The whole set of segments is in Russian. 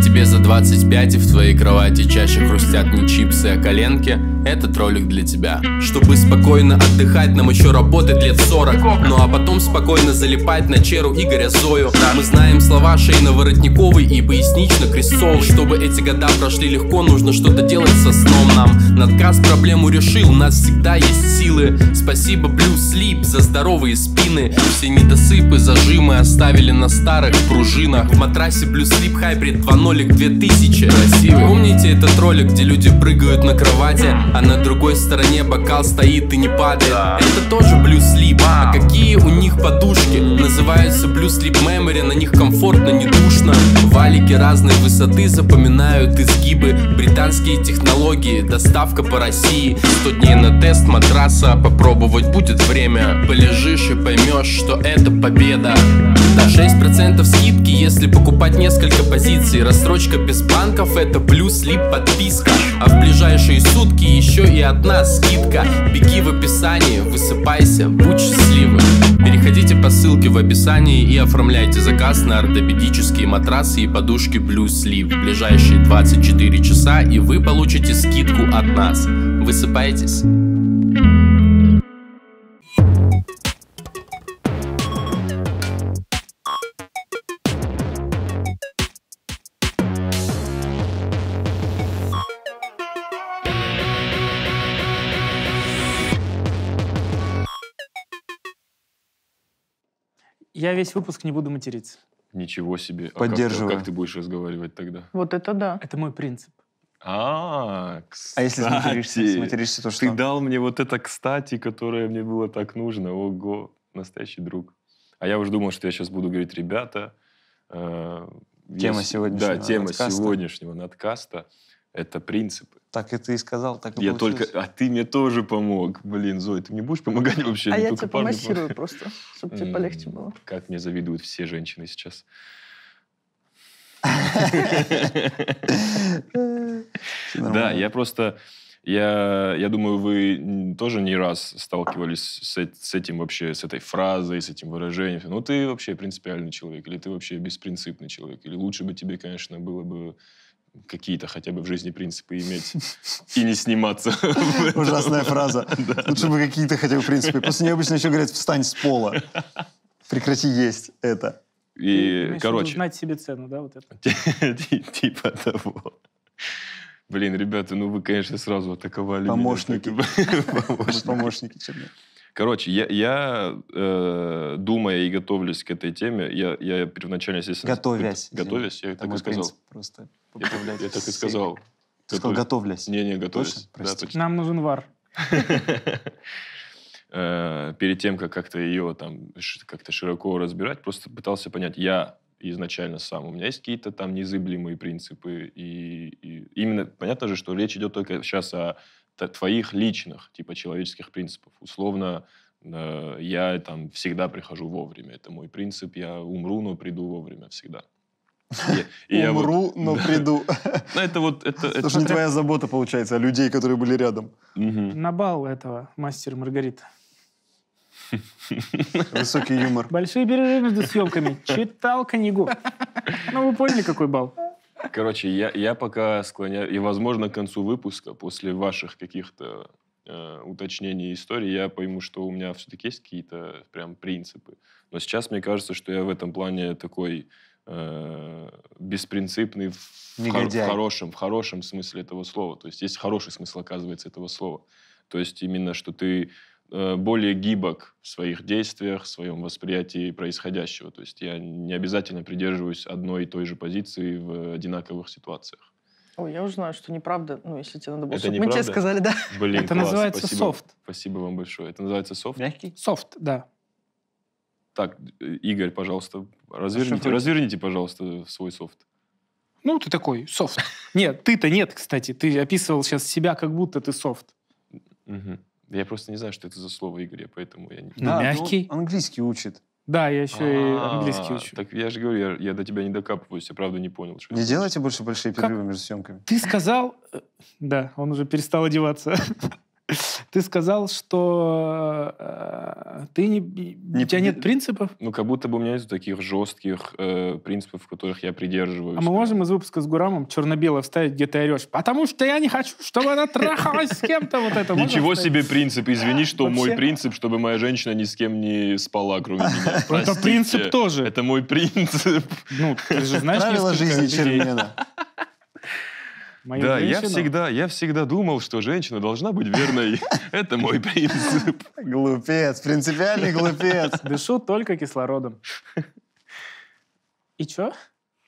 Тебе за 25 и в твоей кровати чаще хрустят не чипсы, а коленки, этот ролик для тебя. Чтобы спокойно отдыхать, нам еще работать лет 40 Ну а потом спокойно залипать на черу Игоря Зою. Мы знаем слова шейно-воротниковый и пояснично-крестцовый Чтобы эти года прошли легко, нужно что-то делать со сном нам. Надказ проблему решил, у нас всегда есть силы. Спасибо Blue Sleep за здоровые спины. Все недосыпы, зажимы оставили на старых пружинах. В матрасе Blue Sleep Hybrid 2.0 2000 Красивый. Помните этот ролик, где люди прыгают на кровати А на другой стороне бокал стоит и не падает? Это тоже Blue Sleep. А какие у них подушки? Называются Blue Sleep Memory На них комфортно, не душно. Валики разной высоты запоминают изгибы. Британские технологии, доставка по России. 100 дней на тест матраса Попробовать будет время. Полежишь и поймешь, что это победа. Да, 6% скидки, если покупать несколько позиций Рассрочка без банков, это Blue Sleep подписка А в ближайшие сутки еще и одна скидка Беги в описании, высыпайся, будь счастливым Переходите по ссылке в описании и оформляйте заказ на ортопедические матрасы и подушки Blue Sleep в ближайшие 24 часа и вы получите скидку от нас. Высыпайтесь. Я весь выпуск не буду материться. Ничего себе. А как, Поддерживаю. как ты будешь разговаривать тогда? Вот это да. Это мой принцип. А, А если кстати. сматеришься, сматеришься, то Ты что? дал мне вот это кстати, которое мне было так нужно. Ого, настоящий друг. А я уже думал, что я сейчас буду говорить, ребята... э, Тема есть- сегодняшнего Да, тема надкаста. сегодняшнего надкаста — это принципы. Так и ты и сказал, так и Я получилось. только... А ты мне тоже помог. Блин, Зой, ты мне будешь помогать вообще? А Не я парню помассирую просто, чтобы тебе полегче было. Как мне завидуют все женщины сейчас. Да, я просто... Я, я думаю, вы тоже не раз сталкивались с, с этим вообще, с этой фразой, с этим выражением. Ну, ты вообще принципиальный человек, или ты вообще беспринципный человек, или лучше бы тебе, конечно, было бы какие-то хотя бы в жизни принципы иметь и не сниматься. Ужасная фраза. Лучше бы какие-то хотя бы принципы. После нее обычно еще говорят, встань с пола. Прекрати есть это. И, короче, Знать себе цену, да, вот это? ти- типа того. Блин, ребята, ну вы, конечно, сразу атаковали. Помощники. Помощники черные. Короче, я, я э, думая и готовлюсь к этой теме, я, я первоначально, естественно... Готовясь. Готовясь, я Это так и сказал. Просто Я, я так и сказал. Ты сказал, готовлясь. Не-не, готовясь. Точно? Да, точно. Нам нужен вар. Э, Перед тем, как как-то ее там как-то широко разбирать, просто пытался понять, я изначально сам, у меня есть какие-то там незыблемые принципы, и, и именно, понятно же, что речь идет только сейчас о твоих личных, типа, человеческих принципов. Условно, э, я там всегда прихожу вовремя, это мой принцип, я умру, но приду вовремя всегда. И- и я вот- Умру, но да. приду. Ну, это вот, это... это- Это же не твоя забота, получается, а людей, которые были рядом. Мгм. На бал этого мастера Маргарита. Высокий юмор. Большие перерывы между съемками. Читал книгу. Ну, вы поняли, какой бал? Короче, я, я пока склоняю, и, возможно, к концу выпуска, после ваших каких-то э, уточнений истории, я пойму, что у меня все-таки есть какие-то прям принципы. Но сейчас мне кажется, что я в этом плане такой э, беспринципный в, хор- в хорошем, в хорошем смысле этого слова. То есть есть хороший смысл, оказывается, этого слова. То есть именно, что ты более гибок в своих действиях, в своем восприятии происходящего. То есть я не обязательно придерживаюсь одной и той же позиции в одинаковых ситуациях. Ой, я уже знаю, что неправда. Ну, если тебе надо было, Это чтобы мы тебе сказали, да. Блин, Это класс, называется спасибо. софт. Спасибо вам большое. Это называется софт? Мягкий? Софт, да. Так, э, Игорь, пожалуйста, разверните, разверните, пожалуйста, свой софт. Ну, ты такой, софт. Нет, ты-то нет, кстати. Ты описывал сейчас себя, как будто ты софт. Мгм. Я просто не знаю, что это за слово, Игорь, я поэтому я не... Ну, Да, мягкий. он английский учит. Да, я еще и А, английский учу. Так я же говорю, я, я до тебя не докапываюсь, я правда не понял. Что Не делайте больше большие Как? перерывы между съемками. Ты сказал... э, Да, он уже перестал одеваться. Ты сказал, что э, ты не, у тебя нет принципов. Ну, как будто бы у меня нет таких жестких э, принципов, которых я придерживаюсь. А мы можем из выпуска с Гурамом черно-белое вставить, где ты орешь? Потому что я не хочу, чтобы она трахалась с кем-то. Вот это Ничего себе принцип. Извини, что мой принцип, чтобы моя женщина ни с кем не спала, кроме меня. Это принцип тоже. Это мой принцип. Ну, ты же знаешь Правила жизни людей. Мою Да, я женщину. всегда, я всегда думал, что женщина должна быть верной. Это мой принцип. Глупец, принципиальный глупец. Дышу только кислородом. И чё?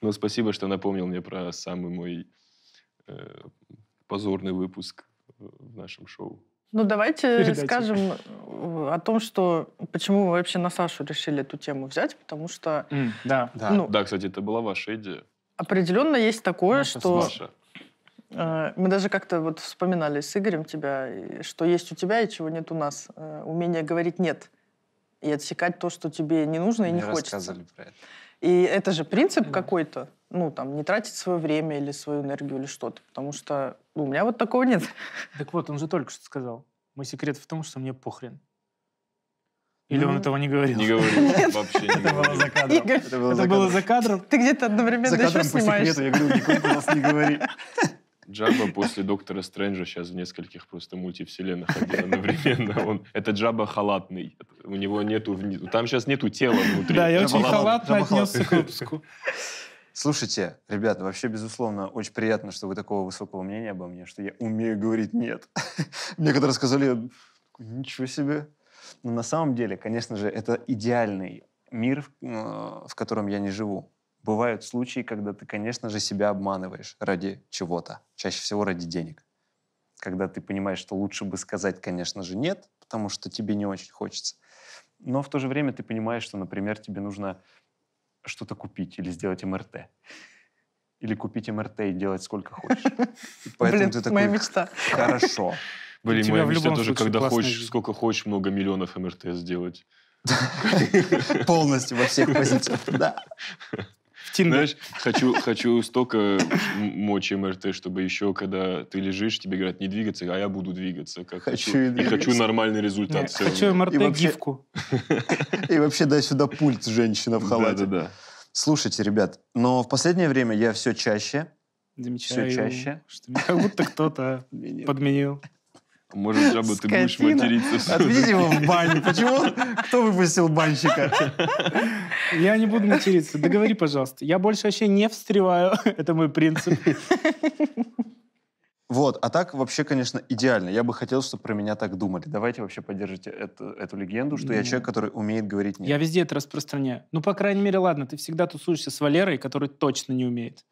Ну, спасибо, что напомнил мне про самый мой э, позорный выпуск э, в нашем шоу. Ну, давайте Передайте. скажем э, о том, что почему мы вообще на Сашу решили эту тему взять, потому что М, Да. Да. Ну, Да, кстати, это была ваша идея. определенно есть такое, Наша что Ваша. Э, мы даже как-то вот вспоминали с Игорем тебя, что есть у тебя и чего нет у нас. Э, Умение говорить «нет» и отсекать то, что тебе не нужно и не Мне хочется. рассказывали про это. И это же принцип Да. какой-то, ну, там, не тратить свое время или свою энергию или что-то, потому что ну, у меня вот такого нет. Так вот, он же только что сказал. Мой секрет в том, что мне похрен. Или он Ну, этого не говорил? Не говори, вообще не Это было за кадром. Игорь, Это было за кадром. Ты где-то одновременно За еще кадром по снимаешься. секрету. Я говорю, никакой голос не говори. Джаба после Доктора Стрэнджа сейчас в нескольких просто мультивселенных один одновременно. Он, это Джаба халатный. У него нету... вни- Там сейчас нету тела внутри. Да, я очень халат, халатно отнесся к выпуску. Слушайте, ребята, вообще, безусловно, очень приятно, что вы такого высокого мнения обо мне, что я умею говорить «нет». Мне когда рассказали, я такой, ничего себе. Но на самом деле, конечно же, это идеальный мир, э, в котором я не живу. Бывают случаи, когда ты, конечно же, себя обманываешь ради чего-то. Чаще всего ради денег. Когда ты понимаешь, что лучше бы сказать, конечно же, нет, потому что тебе не очень хочется. Но в то же время ты понимаешь, что, например, тебе нужно что-то купить или сделать МРТ. Или купить МРТ и делать сколько хочешь. Поэтому ты такой, моя мечта. хорошо. Блин, моя мечта тоже, когда хочешь, сколько хочешь, много миллионов МРТ сделать. Полностью во всех позициях. Да. В. Знаешь, хочу, хочу столько мочи МРТ, чтобы еще, когда ты лежишь, тебе говорят не двигаться, а я буду двигаться. Как Хочу хочу, и и, хочу нормальный результат. Не, всё равно. Хочу И МРТ вообще- гифку. И вообще дай сюда пульт женщина в халате. Да-да-да. Слушайте, ребят, но в последнее время я все чаще... Замечаю, чаще. что как будто кто-то подменил. Может, Джаба, ты будешь материться. Отведите его в баню. Почему? Кто выпустил банщика? Я не буду материться. Договори, пожалуйста. Я больше вообще не встреваю. Это мой принцип. Вот, а так вообще, конечно, идеально. Я бы хотел, чтобы про меня так думали. Давайте вообще поддержите эту, эту легенду, что я Ну. человек, который умеет говорить нет. Я везде это распространяю. Ну, по крайней мере, ладно, ты всегда тусуешься с Валерой, который точно не умеет.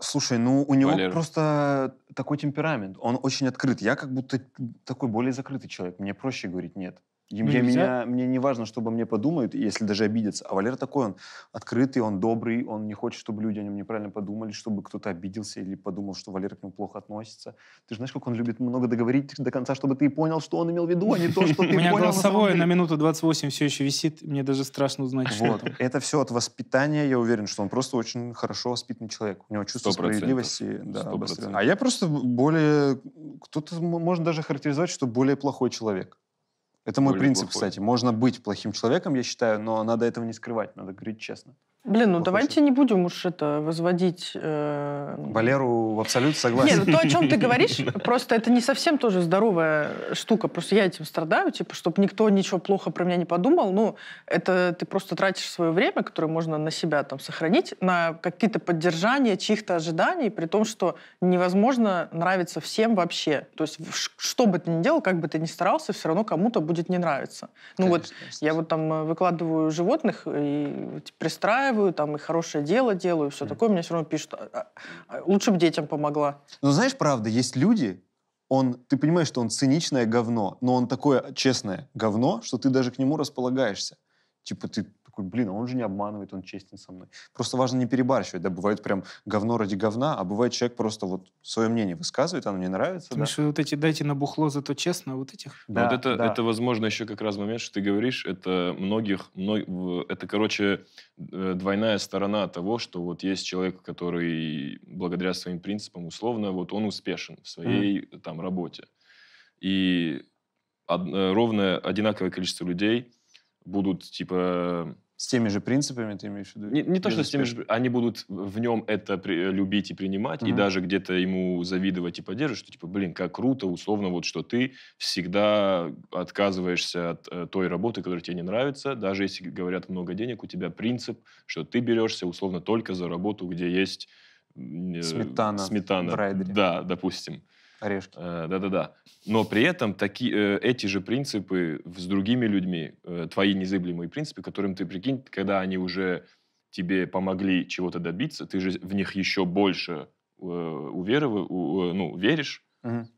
Слушай, ну у него Валера. просто такой темперамент. Он очень открыт. Я как будто такой более закрытый человек. Мне проще говорить нет. И Ну, я- меня, мне не важно, что обо мне подумают, если даже обидятся. А Валера такой, он открытый, он добрый, он не хочет, чтобы люди о нем неправильно подумали, чтобы кто-то обиделся или подумал, что Валера к нему плохо относится. Ты же знаешь, как он любит много договорить до конца, чтобы ты понял, что он имел в виду, а не то, что ты У меня понял на самом голосовое на минуту 28 все еще висит. Мне даже страшно узнать, что Вот. там. Это все от воспитания. Я уверен, что он просто очень хорошо воспитанный человек. У него чувство справедливости. А я просто более... Кто-то можно даже характеризовать, что более плохой человек. Это мой принцип, плохой. кстати. Можно быть плохим человеком, я считаю, но надо этого не скрывать, надо говорить честно. Блин, ну Похоже. давайте не будем уж это возводить... э, Валеру в абсолют согласен. ну то, о чем ты говоришь, просто это не совсем тоже здоровая штука. Просто я этим страдаю, типа, чтобы никто ничего плохо про меня не подумал. Ну, это ты просто тратишь свое время, которое можно на себя там сохранить, на какие-то поддержания чьих-то ожиданий, при том, что невозможно нравиться всем вообще. То есть что бы ты ни делал, как бы ты ни старался, все равно кому-то будет не нравиться. Ну вот Конечно, я вот там э, выкладываю животных и пристраиваю, там и хорошее дело делаю, все такое, мне все равно пишут, «А, а, а, лучше бы детям помогла. Но знаешь, правда, есть люди, он, ты понимаешь, что он циничное говно, но он такое честное говно, что ты даже к нему располагаешься. Типа ты такой, блин, а он же не обманывает, он честен со мной. Просто важно не перебарщивать, да, бывает прям говно ради говна, а бывает человек просто вот свое мнение высказывает, оно не нравится, да. Потому что вот эти дайте на бухло, зато честно, вот этих... Да, вот это, да. это, возможно, еще как раз момент, что ты говоришь, это многих, это, короче, э, двойная сторона того, что вот есть человек, который благодаря своим принципам, условно, вот он успешен в своей там работе. и од- э, ровно одинаковое количество людей будут, типа, С теми же принципами ты имеешь в виду? не, не то, что с теми же, они будут в нем это при- любить и принимать, и Мгм. даже где-то ему завидовать и поддерживать, что, типа, блин, как круто, условно, вот, что ты всегда отказываешься от э, той работы, которая тебе не нравится, даже если говорят много денег, у тебя принцип, что ты берешься, условно, только за работу, где есть э, Сметана сметана. в райдере. Да, допустим. Орешки. Э, Да-да-да. Но при этом таки, э, эти же принципы с другими людьми, э, твои незыблемые принципы, которым ты, прикинь, когда они уже тебе помогли чего-то добиться, ты же в них еще больше уверов- у- э, ну, веришь, Мгм.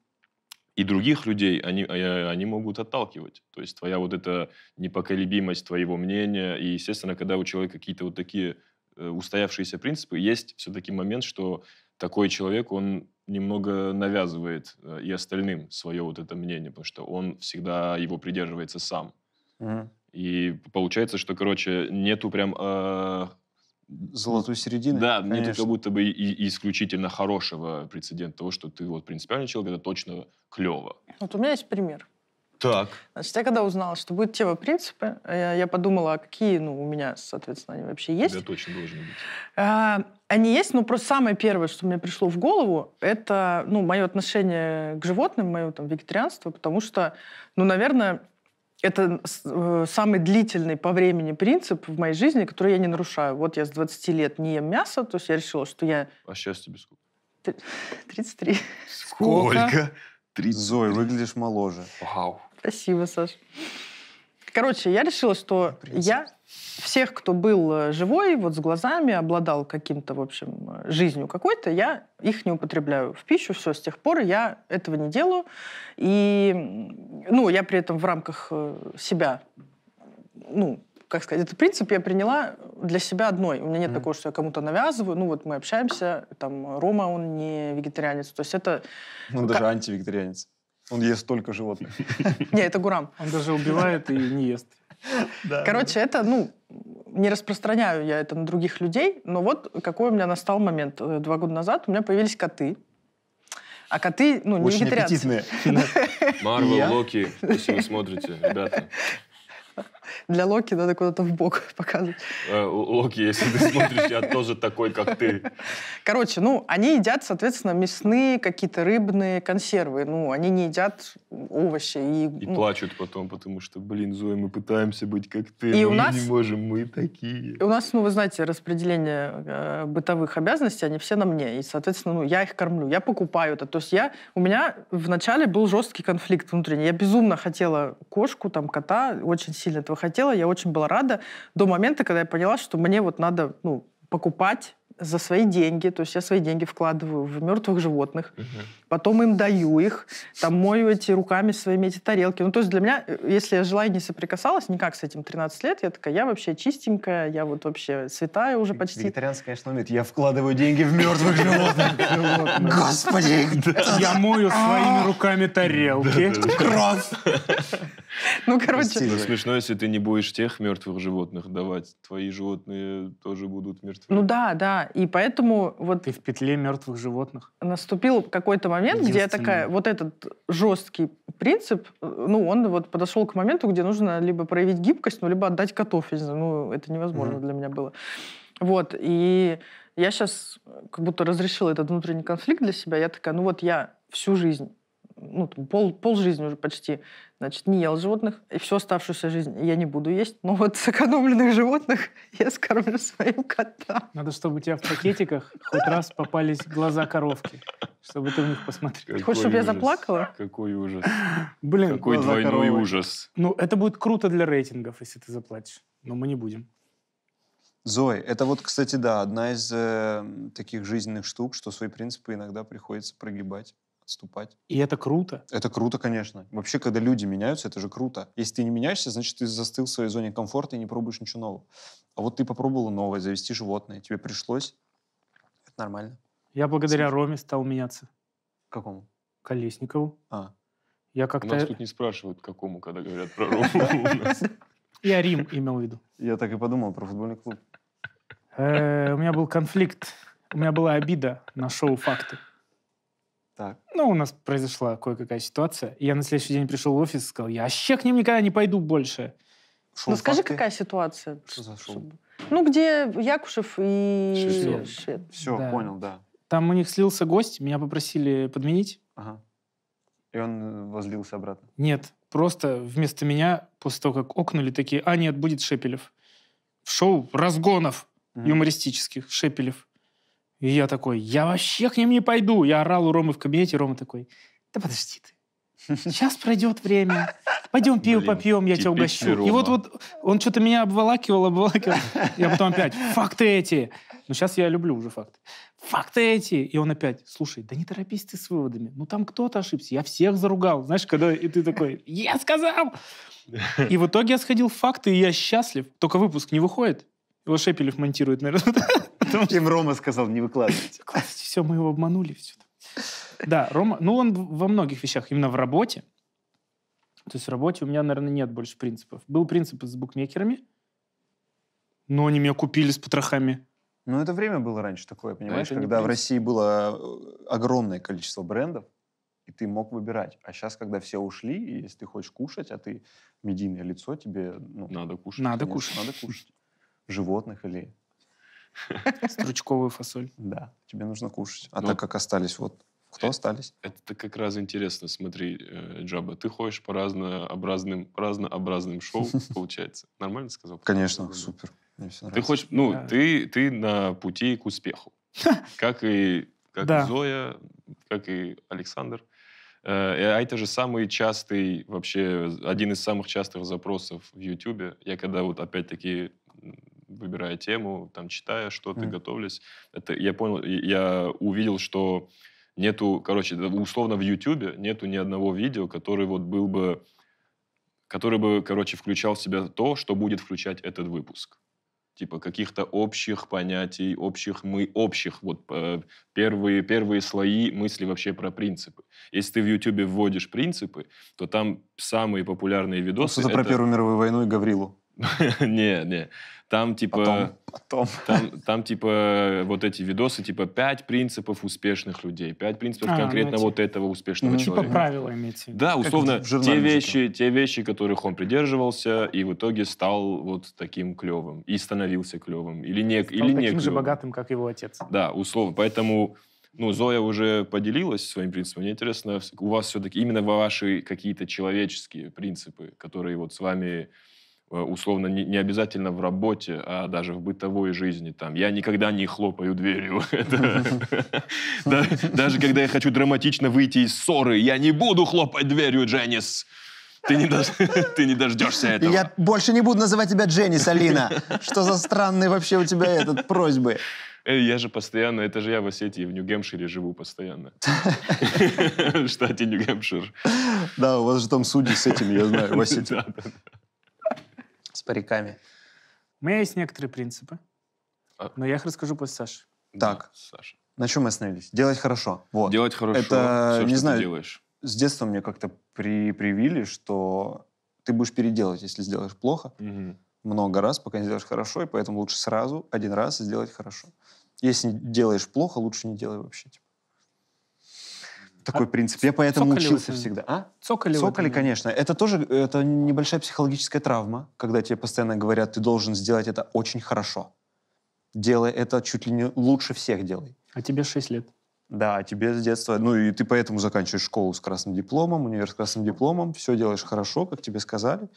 и других людей они, э, они могут отталкивать. То есть твоя вот эта непоколебимость твоего мнения, и, естественно, когда у человека какие-то вот такие устоявшиеся принципы, есть все-таки момент, что такой человек, он немного навязывает э, и остальным свое вот это мнение, потому что он всегда его придерживается сам. Мгм. И получается, что, короче, нету прям... э, Золотой середины? да, нету Конечно. как будто бы и, и исключительно хорошего прецедента того, что ты вот принципиальный человек, это точно клево. Вот у меня есть пример. Так. Значит, я когда узнала, что будет тема принципы, я, я подумала, а какие, ну, у меня, соответственно, они вообще есть. Да, точно должны быть. А, Они есть, но просто самое первое, что мне пришло в голову, это, ну, мое отношение к животным, мое там вегетарианство, потому что, ну, наверное, это э, самый длительный по времени принцип в моей жизни, который я не нарушаю. Вот я с 20 лет не ем мясо, то есть я решила, что я А сейчас тебе сколько? 33. Сколько? Зой, выглядишь моложе. Вау. Спасибо, Саш. Короче, я решила, что я всех, кто был э, живой, вот с глазами, обладал каким-то, в общем, э, жизнью какой-то, я их не употребляю в пищу. Все, с тех пор я этого не делаю. И, ну, я при этом в рамках э, себя, ну, как сказать, этот принцип я приняла для себя одной. У меня нет Мгм. такого, что я кому-то навязываю. Ну, вот мы общаемся, там, Рома, он не вегетарианец. То есть это... Он даже антивегетарианец. Он ест только животных. Не, это Гурам. Он даже убивает и не ест. Короче, это, ну, не распространяю я это на других людей, но вот какой у меня настал момент. Э, Два года назад у меня появились коты. А коты, ну, не Очень вегетарианцы. аппетитные. Марвел? Локи, если вы смотрите, ребята. Для Локи надо куда-то в бок показывать. Э, Локи, если ты смотришь, я тоже такой, как ты. Короче, ну, они едят, соответственно, мясные, какие-то рыбные консервы. Ну, они не едят овощи. И, И ну, плачут потом, потому что, блин, Зоя, мы пытаемся быть как ты, И но у мы нас- не можем, мы такие. У нас, ну, вы знаете, распределение э, бытовых обязанностей, они все на мне. И, соответственно, ну, я их кормлю, я покупаю это. То есть я... У меня вначале был жесткий конфликт внутренний. Я безумно хотела кошку, там, кота, очень сильно этого хотела. Я очень была рада до момента, когда я поняла, что мне вот надо, ну, покупать за свои деньги, то есть я свои деньги вкладываю в мертвых животных, потом им даю их, там мою эти руками своими эти тарелки. Ну, то есть для меня, э, если я жила и не соприкасалась никак с этим 13 лет, я такая, я вообще чистенькая, я вот вообще святая уже почти. Вегетарианцы, конечно, умеют. Я вкладываю деньги в мертвых животных. Господи! Я мою своими руками тарелки. Кровь! Ну, короче. Ну, смешно, если ты не будешь тех мертвых животных давать. Твои животные тоже будут мертвы. ну да, да. И поэтому вот Ты в петле мертвых животных. наступил какой-то момент, где я такая, вот этот жесткий принцип, ну, он вот подошел к моменту, где нужно либо проявить гибкость, ну, либо отдать котов. Я не знаю, ну, это невозможно Мгм. для меня было. Вот, и я сейчас как будто разрешила этот внутренний конфликт для себя. Я такая, ну вот я всю жизнь, ну, там, пол, пол жизни уже почти, значит, не ел животных, и всю оставшуюся жизнь я не буду есть. Но вот сэкономленных животных я скормлю своим котам. Надо, чтобы у тебя в пакетиках хоть раз попались глаза коровки, чтобы ты в них посмотрел. Какой Хочешь, чтобы я ужас. заплакала? Какой ужас. Блин, Какой двойной коровы. ужас. ну это будет круто для рейтингов, если ты заплатишь. Но мы не будем. Зой, это вот, кстати, да, одна из э, таких жизненных штук, что свои принципы иногда приходится прогибать, отступать. И это круто. Это круто, конечно. Вообще, когда люди меняются, это же круто. Если ты не меняешься, значит, ты застыл в своей зоне комфорта и не пробуешь ничего нового. А вот ты попробовал новое, завести животное, тебе пришлось. Это нормально. Я благодаря Слушай. Роме стал меняться. Какому? Колесникову. А, Я У нас как-то... тут не спрашивают, какому, когда говорят про Рому. У нас. Я Рим имел в виду. я так и подумал про футбольный клуб. Э, У меня был конфликт. У меня была обида на шоу «Факты». Так. Ну, у нас произошла кое-какая ситуация. И я на следующий день пришел в офис и сказал, я вообще к ним никогда не пойду больше. Шоу Ну скажи, «Факты». какая ситуация? Что за шоу? Ну, где Якушев и Швед. Швед. Все, Да. понял, да. Там у них слился гость, меня попросили подменить. Ага. И он э, возлился обратно. Нет, просто вместо меня, после того, как окнули, такие, а нет, будет Шепелев. В шоу разгонов Мгм. юмористических Шепелев. И я такой, я вообще к ним не пойду. Я орал у Ромы в кабинете, Рома такой, да подожди ты. Сейчас пройдет время. Пойдем пиво Блин, попьем, я тебя угощу. И вот, Рома. вот он что-то меня обволакивал, обволакивал. Я потом опять, факты эти. Ну, сейчас я люблю уже факты. Факты эти. И он опять, слушай, да не торопись ты с выводами. Ну, там кто-то ошибся. Я всех заругал. Знаешь, когда и ты такой, я сказал! И в итоге я сходил в факты, и я счастлив. Только выпуск не выходит. Его Шепелев монтирует, наверное. Потому что Им Рома сказал, не выкладывайте. все, мы его обманули. Все. Да, Рома, ну он во многих вещах, именно в работе. То есть в работе у меня, наверное, нет больше принципов. Был принцип с букмекерами, но они меня купили с потрохами. Ну, это время было раньше такое, понимаешь, когда в. России было э, огромное количество брендов, и ты мог выбирать. А сейчас, когда все ушли, и если ты хочешь кушать, а ты медийное лицо, тебе ну, Надо кушать. Надо конечно, кушать. надо кушать. Животных или... Стручковую фасоль. Да, тебе нужно кушать. А Ну, так как остались вот... Кто э, остались? Это как раз интересно. Смотри, э, Джаба, ты ходишь по разнообразным, разнообразным шоу, получается. Нормально сказал? Конечно, супер. Ты хочешь, ну, ты, ты на пути к успеху. Как и, как и. Зоя, как и Александр. Э, А это же самый частый, вообще, один из самых частых запросов в Ютубе. Я когда вот опять-таки выбирая тему, там, читая что-то, Мгм. готовлюсь, это я понял, я увидел, что нету, короче, условно в Ютубе нету ни одного видео, который вот был бы, который бы, короче, включал в себя то, что будет включать этот выпуск типа каких-то общих понятий, общих мы, общих вот э, первые первые слои мысли вообще про принципы. Если ты в Ютубе вводишь принципы, то там самые популярные Ну, видосы. Что-то про это- Первую мировую войну и Гаврилу. не, не, там типа Потом. Потом. там, там типа вот эти видосы типа пять принципов успешных людей, пять принципов А, ну, конкретно эти. вот этого успешного Ну, Типа человека. правила имеется в виду. Да, условно, те же вещи, те вещи, которых он придерживался, и в итоге стал вот таким клевым. И становился клевым. Или не, Стал или не таким же клевым. богатым, как его отец. Да, условно. Поэтому, ну, Зоя уже поделилась своим принципом. Мне интересно, у вас все-таки именно ваши какие-то человеческие принципы, которые вот с вами условно не, не обязательно в работе, а даже в бытовой жизни. Там, я никогда не хлопаю дверью. Даже когда я хочу драматично выйти из ссоры, я не буду хлопать дверью, Дженнис. Ты не, дож- ты не дождешься этого. Я больше не буду называть тебя Дженнис, Алина. Что за странные вообще у тебя этот просьбы? Эй, я же постоянно, это же я в Осетии, в Нью-Гэмпшире живу постоянно. В штате Нью-Гэмпшир. Да, у вас же там судьи с этими, я знаю, в Осетии. Париками. У меня есть некоторые принципы, А- но я их расскажу после Саши. Да, Так. Саша. На чем мы остановились? Делать хорошо. Вот. Делать хорошо Это, все, не что знаю, ты делаешь. С детства мне как-то при, привили, что ты будешь переделать, если сделаешь плохо, Мгм. много раз, пока не сделаешь хорошо, и поэтому лучше сразу один раз сделать хорошо. Если делаешь плохо, лучше не делай вообще. типа. Такой принцип. Я поэтому цокали учился всегда. А? Цокали? Цокали, этом? конечно. Это тоже это небольшая психологическая травма, когда тебе постоянно говорят, ты должен сделать это очень хорошо. Делай это чуть ли не лучше всех делай. А тебе 6 лет. Да, а тебе с детства, ну и ты поэтому заканчиваешь школу с красным дипломом, универ с красным дипломом, все делаешь хорошо, как тебе сказали,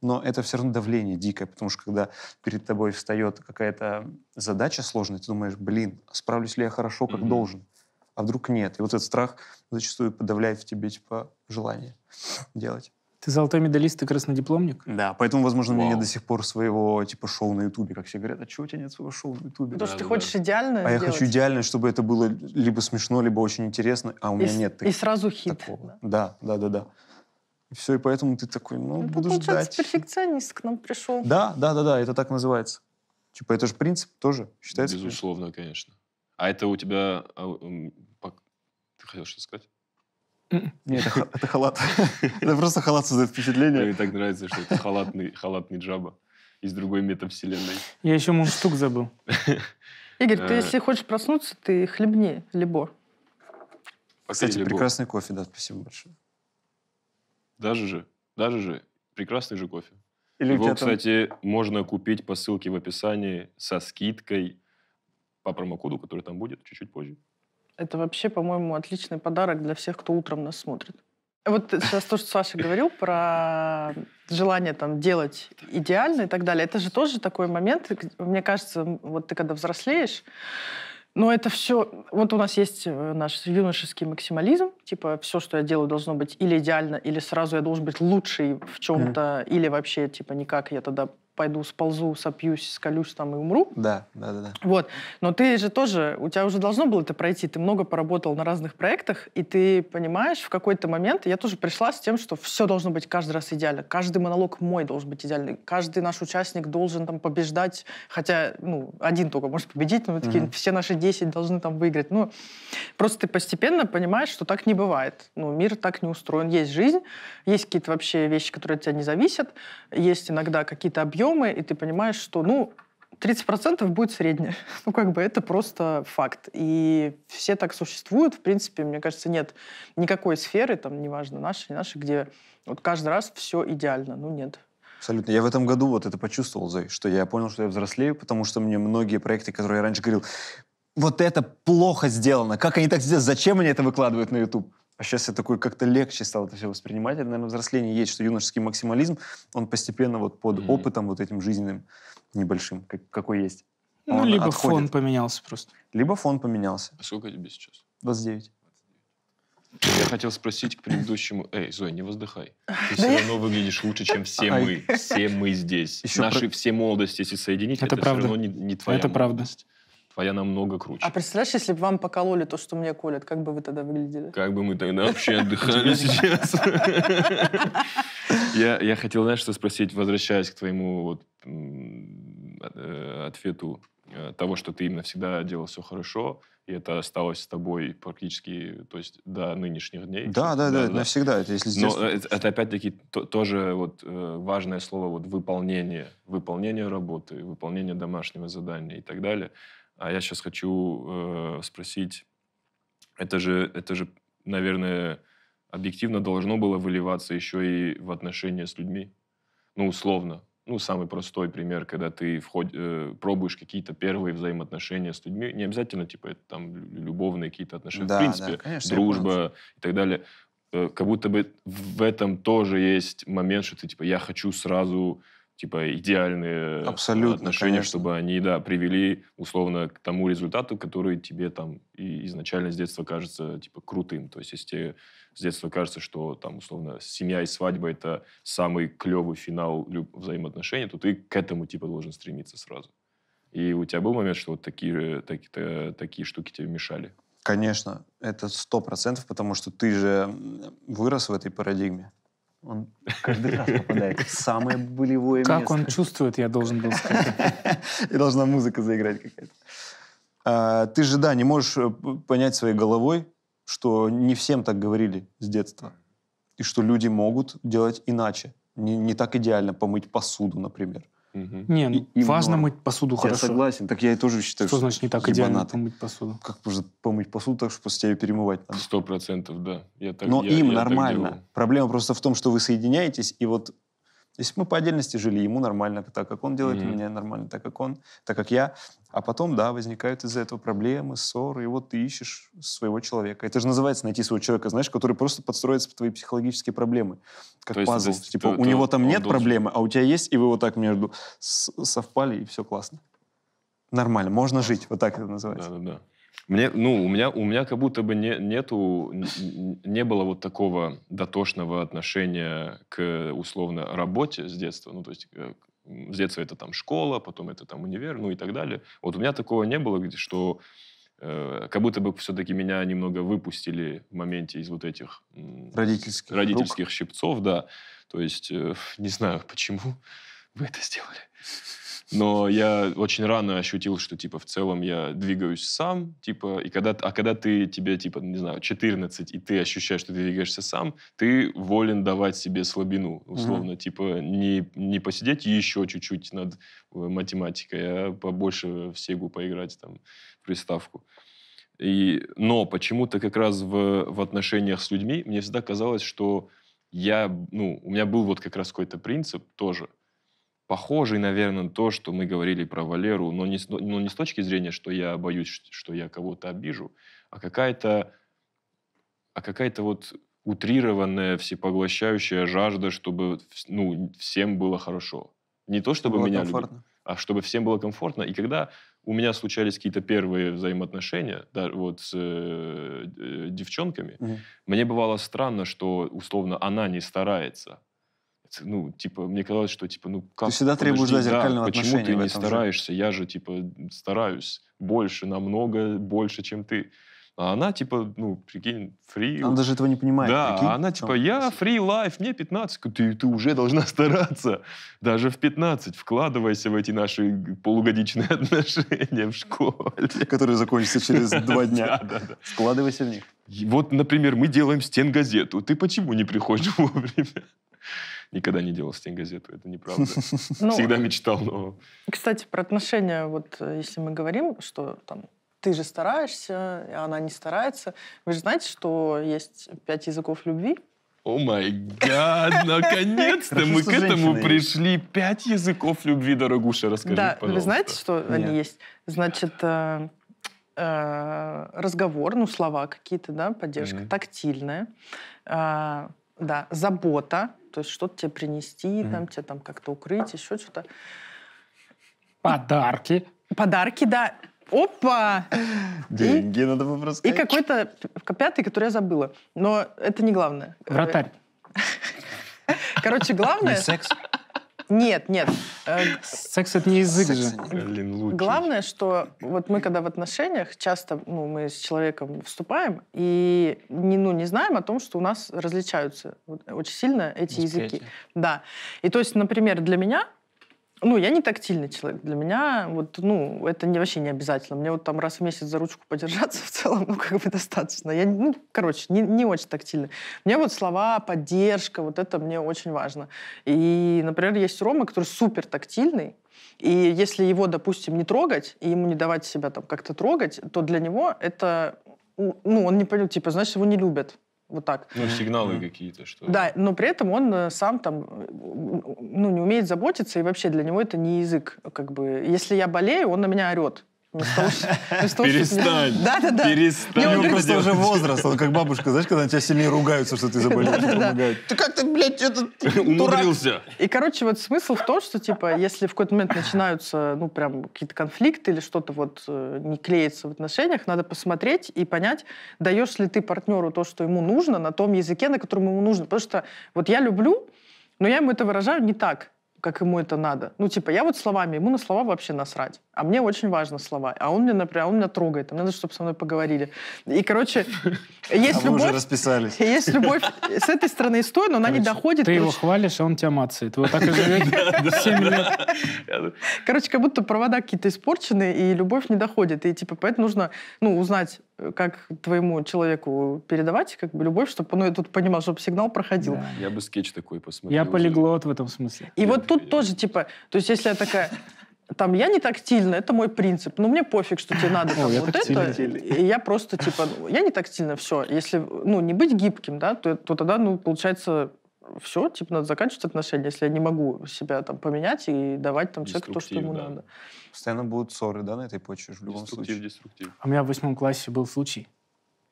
но это все равно давление дикое, потому что когда перед тобой встает какая-то задача сложная, ты думаешь, блин, справлюсь ли я хорошо, как должен, а вдруг нет. И вот этот страх зачастую подавляет в тебе типа желание делать. Ты золотой медалист и краснодипломник? Да, поэтому, возможно, у меня нет до сих пор своего типа шоу на Ютубе, как все говорят, а чего у тебя нет своего шоу на Ютубе? Потому что ты Да-да-да. хочешь идеально А я сделать. хочу идеально, чтобы это было либо смешно, либо очень интересно, а у И меня с- нет И таких- сразу хит. такого. да. Да, да, да, да. И все, и поэтому ты такой, ну, Ну, буду получается, ждать. перфекционист к нам пришел. Да, да, да, да, это так называется. Типа, это же принцип тоже считается. Безусловно, конечно. А это у тебя... а, Ты хотел что сказать? Не, это, ха- это халат. Это просто халат создает Мне впечатление. так нравится, что это халатный, халатный джаба из другой метавселенной. Я еще мундштук забыл. Игорь, ты Э. если хочешь проснуться, ты хлебни либо. Кстати, прекрасный кофе, да, спасибо большое. Даже же, даже же, прекрасный же кофе. Или Его, кстати, можно купить по ссылке в описании со скидкой по промокоду, который там будет чуть-чуть позже. Это вообще, по-моему, отличный подарок для всех, кто утром нас смотрит. Вот сейчас то, что Саша говорил про желание там делать идеально и так далее, это же тоже такой момент, мне кажется, вот ты когда взрослеешь, но это все... Вот у нас есть э, наш юношеский максимализм, типа все, что я делаю, должно быть или идеально, или сразу я должен быть лучший в чем-то, или вообще типа никак, я тогда пойду сползу, сопьюсь, скалюсь там и умру. Да, да, да, да. Вот. Но ты же тоже, у тебя уже должно было это пройти. Ты много поработал на разных проектах, и ты понимаешь, в какой-то момент я тоже пришла с тем, что все должно быть каждый раз идеально. Каждый монолог мой должен быть идеальный. Каждый наш участник должен там побеждать, хотя, ну, один только может победить, но такие, Мгм. все наши 10 должны там выиграть. Ну, просто ты постепенно понимаешь, что так не бывает. Ну, мир так не устроен. Есть жизнь, есть какие-то вообще вещи, которые от тебя не зависят, есть иногда какие-то объемы, и ты понимаешь, что, ну, 30% будет среднее. Ну, как бы это просто факт. И все так существуют. В принципе, мне кажется, нет никакой сферы, там, неважно, нашей, не нашей, где вот каждый раз все идеально. Ну, нет. Абсолютно. Я в этом году вот это почувствовал, Зой, что я понял, что я взрослею, потому что мне многие проекты, которые я раньше говорил, вот это плохо сделано, как они так сделали, зачем они это выкладывают на YouTube? А сейчас я такой как-то легче стал это все воспринимать. Это, наверное, взросление есть, что юношеский максимализм, он постепенно вот под Мгм. опытом вот этим жизненным небольшим, как- какой есть. Ну, Он либо отходит. фон поменялся просто. Либо фон поменялся. А сколько тебе сейчас? 29. Я хотел спросить к предыдущему. Эй, Зой, не воздыхай. Ты все равно выглядишь лучше, чем все мы. Все мы здесь. Еще Наши про- все молодости, если соединить, Это это, правда. все равно не, не твоя Это правда. Твоя намного круче. А представляешь, если бы вам покололи то, что мне колят, как бы вы тогда выглядели? Как бы мы тогда вообще отдыхали сейчас. Я, я хотел, знаешь, что спросить, возвращаясь к твоему э, ответу э, того, что ты именно всегда делал все хорошо, и это осталось с тобой практически, то есть до нынешних дней. Да, да, да, это навсегда. Это если Но э, это, это опять-таки то- тоже вот э, важное слово вот выполнение, выполнение работы, выполнение домашнего задания и так далее. А я сейчас хочу э, спросить, это же, это же, наверное, объективно должно было выливаться еще и в отношения с людьми. Ну, условно. Ну, самый простой пример, когда ты вход, э, пробуешь какие-то первые взаимоотношения с людьми. Не обязательно, типа, это там лю- любовные какие-то отношения. Да, в принципе, да, конечно, дружба и так далее. Э, Как будто бы в этом тоже есть момент, что ты, типа, я хочу сразу типа идеальные Абсолютно, отношения, конечно. чтобы они, да, привели условно к тому результату, который тебе там и изначально с детства кажется типа крутым. То есть если тебе с детства кажется, что там условно семья и свадьба это самый клевый финал взаимоотношений, то ты к этому типа должен стремиться сразу. И у тебя был момент, что вот такие, таки- та- такие штуки тебе мешали? Конечно, это сто процентов, потому что ты же вырос в этой парадигме. Он каждый раз попадает в самое болевое Как место. он чувствует, я должен был сказать. И должна музыка заиграть какая-то. А, Ты же, да, не можешь э, понять своей головой, что не всем так говорили с детства. И что люди могут делать иначе. Не, не так идеально помыть посуду, например. Мгм. Не, ну, И- важно мыть посуду Я хорошо. согласен. Так я и тоже считаю, Что значит не так идеально ебанаты. помыть посуду? Как можно помыть посуду так, что после тебя её перемывать надо? Сто процентов, да. Я так, Но я- им я так нормально. делал. Проблема просто в том, что вы соединяетесь, и вот если мы по отдельности жили, ему нормально так, как он делает, Мгм. мне нормально так, как он, так, как я. А потом, да, возникают из-за этого проблемы, ссоры, и вот ты ищешь своего человека. Это же называется найти своего человека, знаешь, который просто подстроится под твои психологические проблемы. Как То есть пазл. это- типа, то- у то него там нет должен- проблемы, а у тебя есть, и вы вот так между совпали, и все классно. Нормально, можно жить, вот так это называется. Да, да, да. Мне, ну, у меня, у меня как будто бы не, нету, не было вот такого дотошного отношения к, условно, работе с детства. Ну, то есть э, с детства это там школа, потом это там универ, ну и так далее. Вот у меня такого не было, что э, как будто бы все-таки меня немного выпустили в моменте из вот этих Родительских рук. родительских щипцов, да. То есть, э, не знаю, почему вы это сделали. Но я очень рано ощутил, что, типа, в целом я двигаюсь сам, типа, и когда, а когда ты, тебе, типа, не знаю, 14, и ты ощущаешь, что ты двигаешься сам, ты волен давать себе слабину, условно, типа, не, не посидеть еще чуть-чуть над э, математикой, а побольше в Сегу поиграть, там, приставку. И, но почему-то как раз в, в отношениях с людьми мне всегда казалось, что я, ну, у меня был вот как раз какой-то принцип тоже, похожий, наверное, на то, что мы говорили про Валеру, но не, с- но не с точки зрения, что я боюсь, что я кого-то обижу, а какая-то а какая-то вот утрированная, всепоглощающая жажда, чтобы ну, всем было хорошо. Не то, чтобы Было меня любили, комфортно. а чтобы всем было комфортно. И когда у меня случались какие-то первые взаимоотношения, да, вот с э, э, девчонками, Мгм. мне бывало странно, что условно она не старается. Ну, типа, мне казалось, что, типа, ну, как... всегда требуешь, подожди, да, зеркального почему отношения ты не этом же. стараешься? Я же, типа, стараюсь больше, намного больше, чем ты. А она, типа, ну, прикинь, фри. Он даже этого не понимает. Да, прикинь. а она типа, я free life, мне 15. Ты, ты уже должна стараться. Даже в 15 вкладывайся в эти наши полугодичные отношения в школе. Который закончится через два дня. Да, да, да. Вкладывайся в них. Вот, например, мы делаем стенгазету. Ты почему не приходишь вовремя? Никогда не делал стенгазету, это неправда. Ну, Всегда мечтал, но... Кстати, про отношения, вот э, если мы говорим, что там ты же стараешься, и она не старается. Вы же знаете, что есть пять языков любви? О май гад, наконец-то мы к этому пришли. Пять языков любви, дорогуша, расскажи, да, пожалуйста. вы знаете, что они есть? Значит, э, э, разговор, ну, слова какие-то, да, поддержка, тактильная, э, да, забота, то есть что-то тебе принести, Мгм. там, тебе там как-то укрыть, еще что-то. Подарки. Подарки, да. Опа! Деньги надо И попроскать. какой-то пятый, который я забыла. Но это не главное. Вратарь. Короче, главное... секс? Нет, нет. Э, Секс это не язык же. Блин, лучше. Главное, что вот мы когда в отношениях, часто ну, мы с человеком вступаем и не, ну, не знаем о том, что у нас различаются вот очень сильно эти языки. Да. И то есть, например, для меня, ну, я не тактильный человек. Для меня вот, ну, это не, вообще не обязательно. Мне вот там раз в месяц за ручку подержаться в целом, ну, как бы достаточно. Я, ну, короче, не, не очень тактильный. Мне вот слова, поддержка, вот это мне очень важно. И, например, есть Рома, который супер тактильный, и если его, допустим, не трогать, и ему не давать себя там как-то трогать, то для него это, ну, он не поймет, типа, значит, его не любят. Вот так. Ну, сигналы Мгм. какие-то, что... Да, но при этом он э, сам там, ну, не умеет заботиться, и вообще для него это не язык, как бы. Если я болею, он на меня орет. Вместо того, чтобы мне- Перестань. Да-да-да. Перестань. У него просто уже возраст. Он как бабушка, знаешь, когда на тебя сильнее ругаются, что ты заболел, помогают. Ты как ты, блядь, этот Умудрился. И, короче, вот смысл в том, что, типа, если в какой-то момент начинаются, ну, прям какие-то конфликты или что-то вот э, не клеится в отношениях, надо посмотреть и понять, даешь ли ты партнеру то, что ему нужно, на том языке, на котором ему нужно. Потому что вот я люблю, но я ему это выражаю не так, как ему это надо. Ну, типа, я вот словами, ему на слова вообще насрать. А мне очень важно слова. А он мне, например, он меня трогает. А мне надо, чтобы со мной поговорили. И, короче, А есть уже любовь, расписались. есть любовь с этой стороны и с той, но она не Короче, доходит. Ты его короче. хвалишь, а он тебя мацает. Вы вот так и живете 7 лет. Короче, как будто провода какие-то испорчены, и любовь не доходит. И типа поэтому нужно ну, узнать, как твоему человеку передавать как бы любовь, чтобы он тут понимал, чтобы сигнал проходил. Да. Я бы скетч такой посмотрел. Я полиглот в этом смысле. И Я вот тут я- тоже, типа, то есть если я такая, там, я не тактильна, это мой принцип, но мне пофиг, что тебе надо там О, я вот это, тактильный. и я просто, типа, ну, я не тактильна, все. Если, ну, не быть гибким, да, то, то тогда, ну, получается, все, типа, надо заканчивать отношения, если я не могу себя там поменять и давать там человеку то, что ему да. надо. Постоянно будут ссоры, да, на этой почве в любом Деструктив, случае. деструктив. У меня в восьмом классе был случай,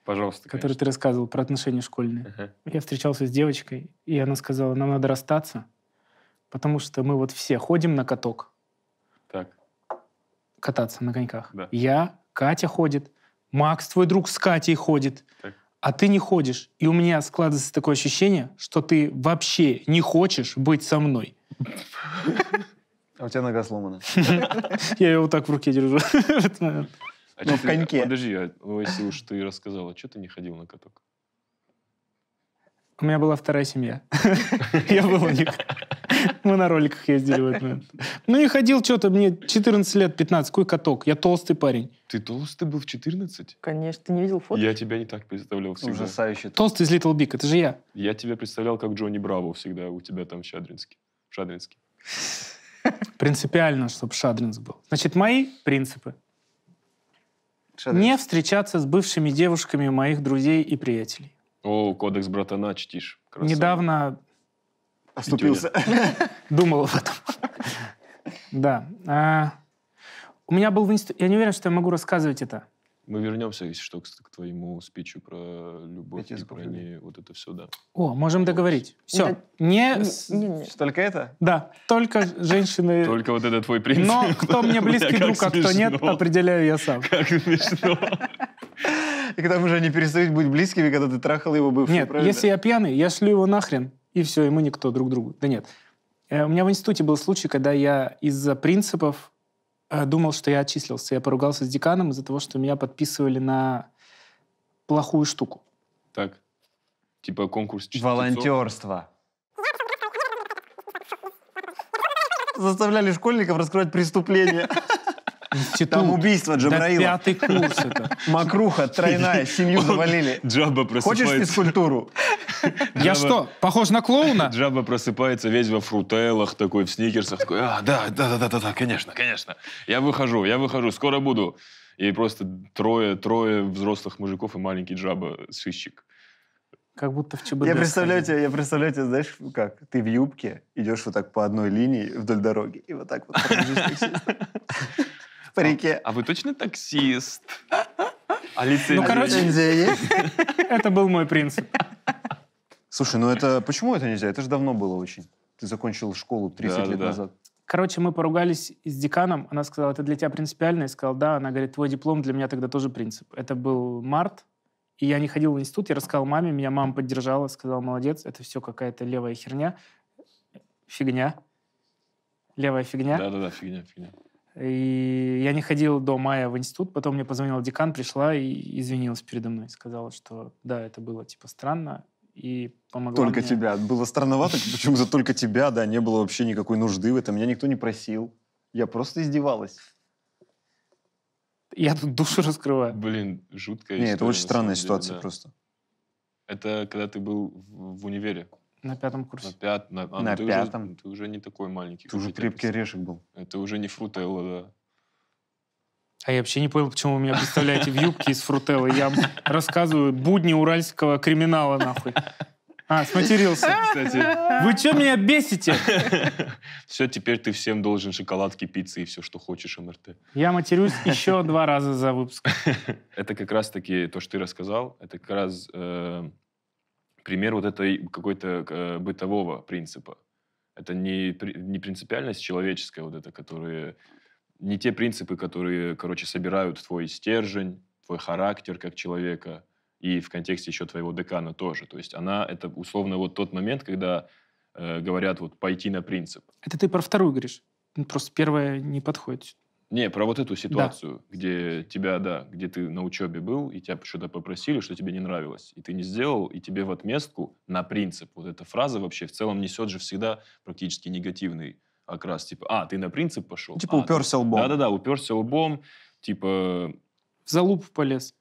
Пожалуйста, который ты рассказывал про отношения школьные. Ага. Я встречался с девочкой, и она сказала, нам надо расстаться, потому что мы вот все ходим на каток, Так. кататься на коньках. Да. Я, Катя ходит, Макс, твой друг с Катей ходит, Так. А ты не ходишь. И у меня складывается такое ощущение, что ты вообще не хочешь быть со мной. А у тебя нога сломана. Я ее вот так в руке держу. в этот момент. А Ну, в коньке. Подожди, а, если уж ты рассказала, что ты не ходил на каток? У меня была вторая семья. Я был у них. Мы на роликах ездили в этот момент. Ну и ходил что-то, мне 14 лет, 15, какой каток? Я толстый парень. Ты толстый был в 14? Конечно, ты не видел фото? Я тебя не так представлял всегда. Ужасающе. Толстый из Little Big, это же я. Я тебя представлял как Джонни Браво всегда у тебя там в Шадринске. В Шадринске. Принципиально, чтобы Шадринск был. Значит, мои принципы. Что Не встречаться с бывшими девушками моих друзей и приятелей. О, кодекс братана чтишь. Красава. Недавно Оступился. думал об этом. Да. А, У меня был в институте... Я не уверен, что я могу рассказывать это. Мы вернемся, если что, к, твоему спичу про любовь и про не... Вот это все, да. О, можем договорить. Все. Не... Только это? Да, только женщины... Только вот это твой принцип. Но кто мне близкий друг, а кто нет, определяю я сам. Как смешно. И когда уже не перестают быть близкими, когда ты трахал его бывшую, Нет, если я пьяный, я шлю его нахрен, и все, и мы никто друг другу. Да нет. Э, У меня в институте был случай, когда я из-за принципов э, думал, что я отчислился. Я поругался с деканом из-за того, что меня подписывали на плохую штуку. Так, типа конкурс чтецов. Волонтерство. Заставляли школьников раскрывать преступления. Институт. Там убийство Да Джабраила. пятый курс это. Макруха тройная, семью завалили. Джаба Хочешь просыпается. физкультуру? Я что, похож на клоуна? Джаба просыпается весь во фрутеллах, такой в сникерсах, такой, а, да, да, да, да, да, да, конечно, конечно. Я выхожу, я выхожу, скоро буду. И просто трое, трое взрослых мужиков и маленький Джаба, сыщик. Как будто в ЧБД. Я представляю тебя, я представляю тебя, знаешь, как? Ты в юбке, идешь вот так по одной линии вдоль дороги, и вот так вот по реке. А вы точно таксист? А Ну, короче- Лицензия есть? Это был мой принцип. Слушай, ну это... Почему это нельзя? Это же давно было очень. Ты закончил школу 30 лет Да-да-да. назад. Короче, мы поругались с деканом. Она сказала, это для тебя принципиально. Я сказал, да. Она говорит, твой диплом для меня тогда тоже принцип. Это был март, и я не ходил в институт. Я рассказал маме, меня мама поддержала, сказала, молодец, это все какая-то левая херня. Фигня. Левая фигня. Да-да-да, фигня, фигня. И я не ходил до мая в институт. Потом мне позвонил декан, пришла и извинилась передо мной. Сказала, что да, это было типа странно. И помогла Только мне. тебя. Было странновато, почему-то только тебя, да, не было вообще никакой нужды в этом. Меня никто не просил. Я просто издевалась. Я тут душу раскрываю. Блин, жуткая Не, это история, очень на странная самом деле, ситуация да. просто. Это когда ты был в, в универе. На пятом На, курсе. пят, на, а, На ну ты пятом. Уже, ты уже не такой маленький. Ты уже крепкий орешек был. Это уже не фрутелло, да. А я вообще не понял, почему вы меня представляете в юбке из фрутеллы. Я рассказываю будни уральского криминала, нахуй. А, сматерился. Кстати, Вы что меня бесите? все, теперь ты всем должен шоколадки, пиццы и все, что хочешь, МРТ. Я матерюсь еще два раза за выпуск. Это как раз-таки то, что ты рассказал, это как раз э, пример вот этой какой-то э, бытового принципа. Это не, не принципиальность человеческая вот эта, которые... Не те принципы, которые, короче, собирают твой стержень, твой характер как человека, и в контексте еще твоего декана тоже. То есть она, это условно вот тот момент, когда э, говорят вот пойти на принцип. Это ты про вторую говоришь. Просто первая не подходит. Не, про вот эту ситуацию, где тебя, да, где ты на учебе был, и тебя что-то попросили, что тебе не нравилось, и ты не сделал, и тебе в отместку на принцип. Вот эта фраза вообще в целом несет же всегда практически негативный окрас. Типа, а, ты на принцип пошел? Типа А, уперся лбом. Да-да-да, уперся лбом, типа, В залуп полез.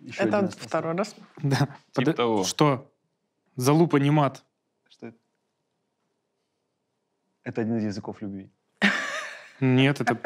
Еще Это один второй раз. Да. Типа Подо- того. Что? Залупа не мат. Что это? Это один из языков любви. Нет, это...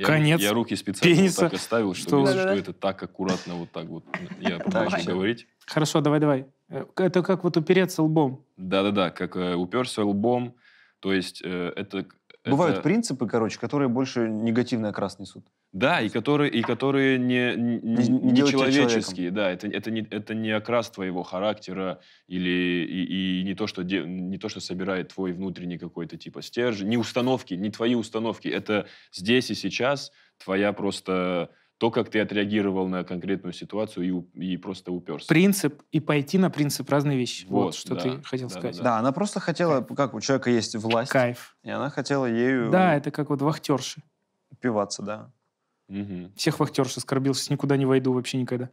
Конец я руки специально вот так оставил, Что чтобы, что это так аккуратно вот так вот я всё. говорить. Хорошо, давай-давай. Э, Это как вот упереться лбом. Да-да-да, как э, уперся лбом, то есть э, это... Бывают это- принципы, короче, которые больше негативный окрас несут. Да, и которые, и которые не, не, Не- не человеческие, да, это, это, не, это не окрас твоего характера или и, и не, то, что де- не то, что собирает твой внутренний какой-то типа стержень, не установки, не твои установки, это здесь и сейчас твоя просто то, как ты отреагировал на конкретную ситуацию и, и просто уперся. Принцип и пойти на принцип разные вещи. Вот, Вот, что да, ты хотел да, сказать. да, Да, она просто хотела, как у человека есть власть, Кайф. и она хотела ею Да, это как вот вахтерши. упиваться, да. Мгм. Всех вахтерш оскорбил, сейчас никуда не войду вообще никогда.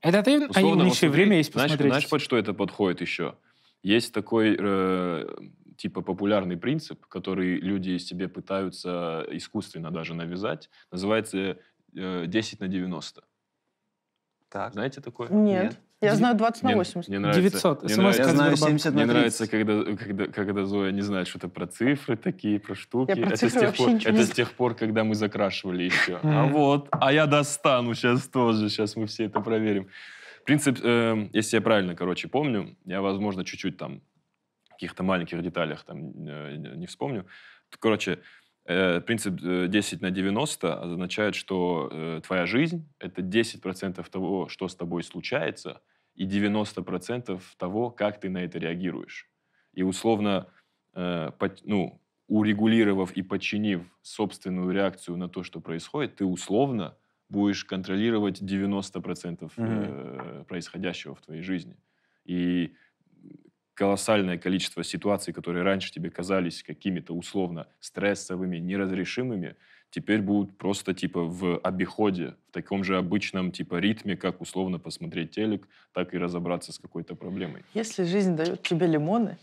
Это ты? а Условно, у них вот еще время есть знаешь, посмотреть. Знаешь, под что это подходит еще? Есть такой, э, типа, популярный принцип, который люди себе пытаются искусственно даже навязать. Называется 10 на 90. Так. Знаете такое? Нет. Я Деви- знаю 20 на Мне- 80. Мне нравится, 900. мне нравится- Я знаю Сбербанк. 70 на Мне 30. нравится, когда, когда, когда Зоя не знает что-то про цифры такие, про штуки. Я про это с цифры тех вообще пор, ничего это не с тех пор, когда мы закрашивали еще. А вот, а я достану сейчас тоже, сейчас мы все это проверим. Принцип, э, если я правильно, короче, помню, я, возможно, чуть-чуть там в каких-то маленьких деталях там э, не вспомню. Короче, э, принцип э, 10 на 90 означает, что э, твоя жизнь — это 10% того, что с тобой случается, и 90% того, как ты на это реагируешь. И условно, э, ну, урегулировав и подчинив собственную реакцию на то, что происходит, ты условно будешь контролировать 90% э, происходящего в твоей жизни. И колоссальное количество ситуаций, которые раньше тебе казались какими-то условно стрессовыми, неразрешимыми, теперь будут просто типа в обиходе, в таком же обычном типа ритме, как условно посмотреть телек, так и разобраться с какой-то проблемой. Если жизнь дает тебе лимоны,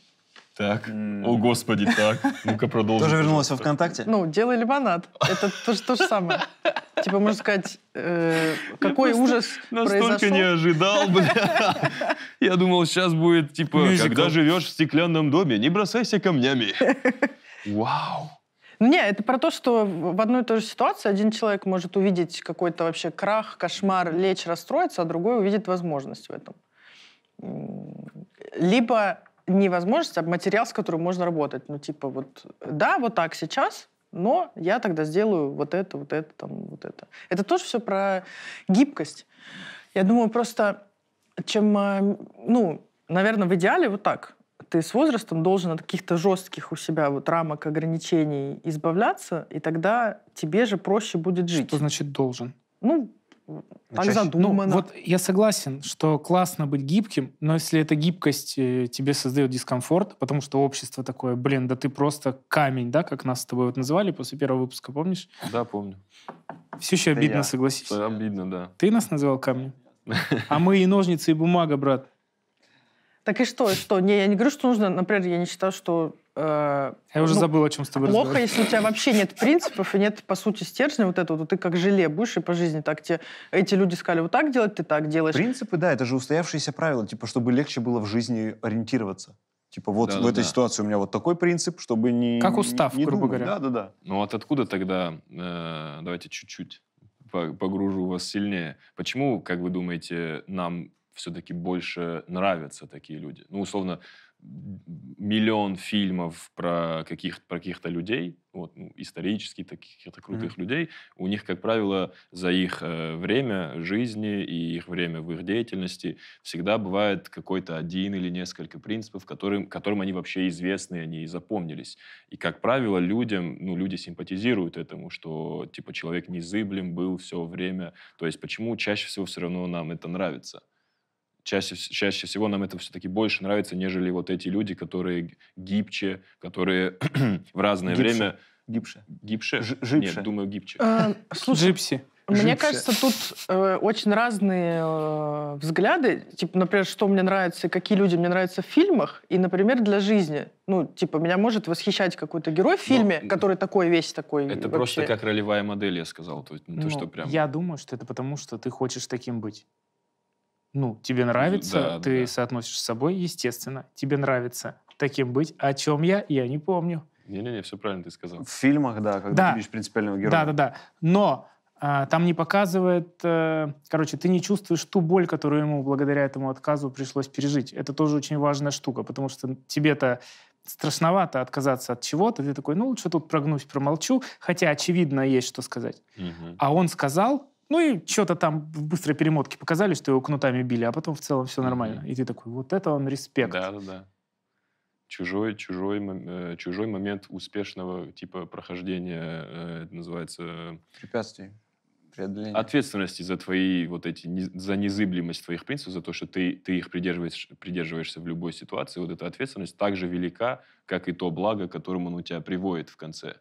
Так, М. о господи, так. Ну-ка продолжим. Тоже вернулась во. ВКонтакте? ну, делай лимонад. Это тоже то же самое. Типа, можно сказать, э, какой ужас Настолько произошел. не ожидал, бля. Я думал, сейчас будет, типа, Мюзикл. когда живешь в стеклянном доме, не бросайся камнями. Вау. Не, это про то, что в одной и той же ситуации один человек может увидеть какой-то вообще крах, кошмар, лечь, расстроиться, а другой увидит возможность в этом. Либо не возможность, а материал, с которым можно работать. Ну, типа, вот, да, вот так сейчас, но я тогда сделаю вот это, вот это, там, вот это. Это тоже все про гибкость. Я думаю, просто чем, э, ну, наверное, в идеале вот так. Ты с возрастом должен от каких-то жестких у себя вот рамок ограничений избавляться, и тогда тебе же проще будет жить. Что значит должен? Ну, так чаще- задумано. Ну, вот я согласен, что классно быть гибким, но если эта гибкость э, тебе создает дискомфорт, потому что общество такое, блин, да ты просто камень, да, как нас с тобой вот называли после первого выпуска, помнишь? Да, помню. Все еще Это обидно, я. согласись. Обидно, да. Ты нас называл камнем? А мы и ножницы, и бумага, брат. Так и что, и что? Не, я не говорю, что нужно, например, я не считаю, что... э, Я уже ну, забыл, о чем с тобой Плохо, если у тебя вообще нет принципов и нет, по сути, стержня вот этого, то ты как желе будешь и по жизни так тебе... Эти люди сказали, вот так делать, ты так делаешь. Принципы, да, это же устоявшиеся правила, типа, чтобы легче было в жизни ориентироваться. Типа, вот в Да-да-да. этой ситуации у меня вот такой принцип, чтобы не... Как устав, не грубо думать. говоря. Да-да-да. Ну вот откуда тогда, э, давайте чуть-чуть по- погружу вас сильнее. Почему, как вы думаете, нам все-таки больше нравятся такие люди? Ну, условно, миллион фильмов про, каких, про каких-то людей, вот, ну, исторических таких каких-то крутых людей, у них, как правило, за их э, время жизни и их время в их деятельности всегда бывает какой-то один или несколько принципов, которым, которым они вообще известны, они и запомнились. И, как правило, людям, ну, люди симпатизируют этому, что, типа, человек незыблем был все время. То есть, почему чаще всего все равно нам это нравится? Чаще, чаще всего нам это все-таки больше нравится, нежели вот эти люди, которые гибче, которые в разное Гибше. время... Гибше. Гибше? Ж- жибше. Нет, думаю, гибче. Э, Слушай, Джипси. Мне Живше. кажется, тут э, очень разные э, взгляды. Типа, например, что мне нравится и какие люди мне нравятся в фильмах. И, например, для жизни. Ну, типа, меня может восхищать какой-то герой в фильме, Но- который такой весь такой. Это вообще. просто как ролевая модель, я сказал. То, не то, Ну, что прям... Я думаю, что это потому, что ты хочешь таким быть. Ну, тебе нравится, да, ты да. соотносишь с собой, естественно. Тебе нравится таким быть. О чем я, я не помню. Не-не-не, все правильно ты сказал. В фильмах, да, когда Да. ты видишь принципиального героя. Да, да, да. Но а, там не показывает, э, короче, ты не чувствуешь ту боль, которую ему благодаря этому отказу пришлось пережить. Это тоже очень важная штука, потому что тебе-то страшновато отказаться от чего-то. Ты такой, ну лучше тут прогнусь, промолчу, хотя очевидно есть что сказать. Мгм. А он сказал, ну и что-то там в быстрой перемотке показали, что его кнутами били, а потом в целом все нормально. Мгм. И ты такой, вот это он респект. Да-да-да. Чужой, чужой, мом- э, чужой момент успешного типа прохождения, э, это называется, э, Препятствий, преодоления. ответственности за твои вот эти, не- за незыблемость твоих принципов, за то, что ты, ты их придерживаешь, придерживаешься в любой ситуации. Вот эта ответственность так же велика, как и то благо, к которому он у тебя приводит в конце.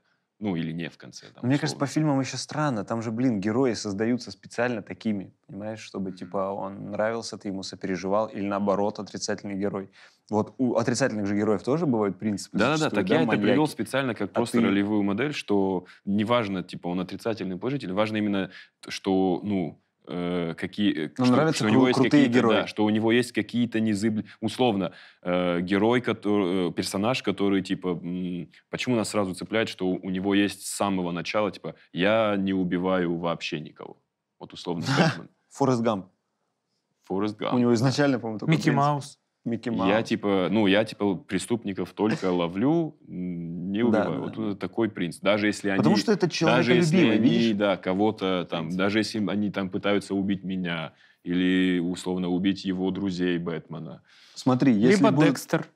Ну, или не в конце. там, Мне кажется, по фильмам еще странно. Там же, блин, герои создаются специально такими, понимаешь, чтобы, типа, он нравился, ты ему сопереживал, или наоборот, отрицательный герой. Вот у отрицательных же героев тоже бывают принципы. Да-да-да, существуют, так я это маньяки. привел специально как А просто ты- ролевую модель, что неважно, типа, он отрицательный положительный, важно именно, что, ну, э, какие... Нам что, нравятся что у него есть крутые герои. да, что у него есть какие-то незыбли... Условно, э, герой, который, э, персонаж, который, типа, м, почему нас сразу цепляет, что у него есть с самого начала, типа, я не убиваю вообще никого. Вот условно. Форест Гамп. Форест Гамп. У него изначально, по-моему, такой Микки. Маус. Микки Маус. Я типа, ну, я типа преступников только ловлю, не убиваю. Вот это такой принцип. Даже если они... Потому что это даже если человеколюбивый, они, видишь? да, кого-то там, даже если они там пытаются убить меня или условно убить его друзей Бэтмена. Смотри, если Либо будут, Декстер.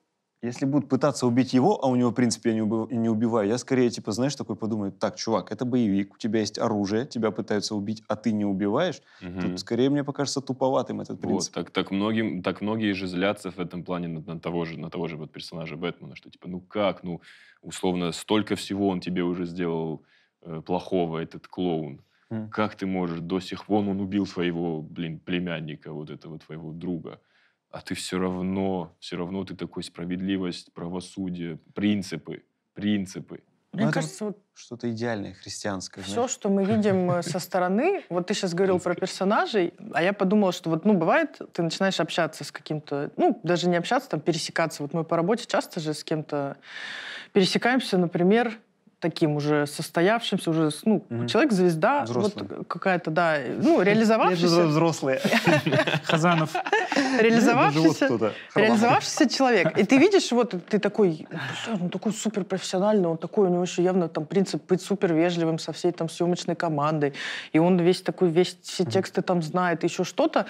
Если будут пытаться убить его, а у него, в принципе, я не, убив- не убиваю, я скорее, типа, знаешь, такой подумаю, так, чувак, это боевик, у тебя есть оружие, тебя пытаются убить, а ты не убиваешь. Мгм. Тут скорее, мне покажется, туповатым этот Вот, принцип. так, так, многим, так многие же злятся в этом плане на, на того же, на того же вот персонажа Бэтмена, что типа, ну как, ну, условно, столько всего он тебе уже сделал э, плохого, этот клоун. Мгм. Как ты можешь до сих пор, он убил своего, блин, племянника, вот этого твоего друга, а ты все равно, все равно ты такой справедливость, правосудие, принципы, принципы. Мне Ну, кажется, вот Что-то идеальное, христианское. все, знаешь. что мы видим э, со стороны, вот ты сейчас говорил про персонажей, а я подумала, что вот, ну, бывает, ты начинаешь общаться с каким-то, ну, даже не общаться, там, пересекаться. Вот мы по работе часто же с кем-то пересекаемся, например, таким уже состоявшимся, уже, ну, Мгм. человек-звезда, Взрослым. вот какая-то, да, ну, реализовавшийся, взрослые. Хазанов. реализовавшийся. Реализовавшийся человек. И ты видишь, вот ты такой, «Блин, он такой супер профессиональный, он такой, у него еще явно там принцип быть супер вежливым со всей там съемочной командой. И он весь такой, весь все тексты там знает, еще что-то.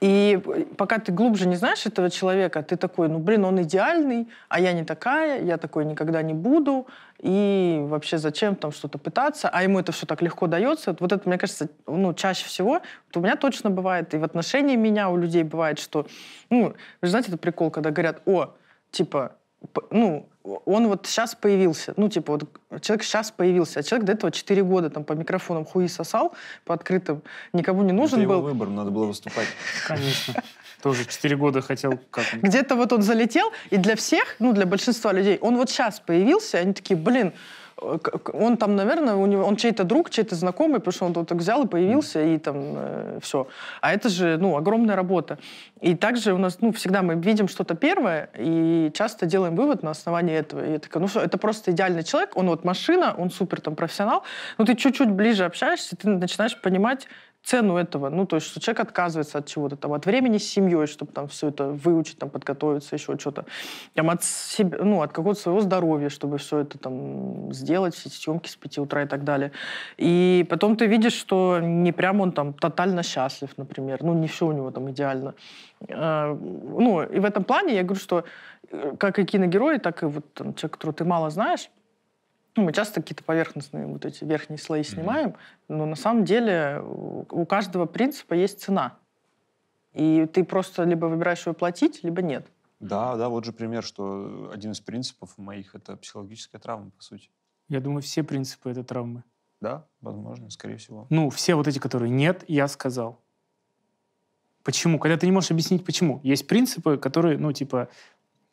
И пока ты глубже не знаешь этого человека, ты такой, ну, блин, он идеальный, а я не такая, я такой никогда не буду. И вообще зачем там что-то пытаться? А ему это все так легко дается. Вот это, мне кажется, ну, чаще всего, вот у меня точно бывает, и в отношении меня у людей бывает, что, ну, вы знаете, это прикол, когда говорят, о, типа, ну, он вот сейчас появился, ну, типа, вот человек сейчас появился, а человек до этого 4 года там по микрофонам хуи сосал, по открытым, никому не нужен Это его был. выбор, надо было выступать. Конечно. Тоже 4 года хотел. Как? Где-то вот он залетел, и для всех, ну, для большинства людей, он вот сейчас появился, они такие, блин, он там, наверное, у него, он чей-то друг, чей-то знакомый, потому что он вот так взял и появился, и там все. А это же, ну, огромная работа. И также у нас, ну, всегда мы видим что-то первое, и часто делаем вывод на основании этого. И я такая, ну что, это просто идеальный человек, он вот машина, он супер там профессионал, но ты чуть-чуть ближе общаешься, ты начинаешь понимать цену этого. Ну, то есть, что человек отказывается от чего-то, там, от времени с семьей, чтобы там все это выучить, там, подготовиться, еще что-то. Там, от себя, ну, от какого-то своего здоровья, чтобы все это там сделать, все эти съемки с 5 утра и так далее. И потом ты видишь, что не прям он там тотально счастлив, например. Ну, не все у него там идеально. А, Ну, и в этом плане я говорю, что э, как и киногерои, так и вот там, человек, которого ты мало знаешь, ну, мы часто какие-то поверхностные вот эти верхние слои снимаем, но на самом деле у у каждого принципа есть цена. И ты просто либо выбираешь ее платить, либо нет. Да, да, вот же пример, что один из принципов моих — это психологическая травма, по сути. Я думаю, все принципы — это травмы. Да, возможно, скорее всего. Ну, все вот эти, которые «нет», я сказал. Почему? Когда ты не можешь объяснить, почему. Есть принципы, которые, ну, типа,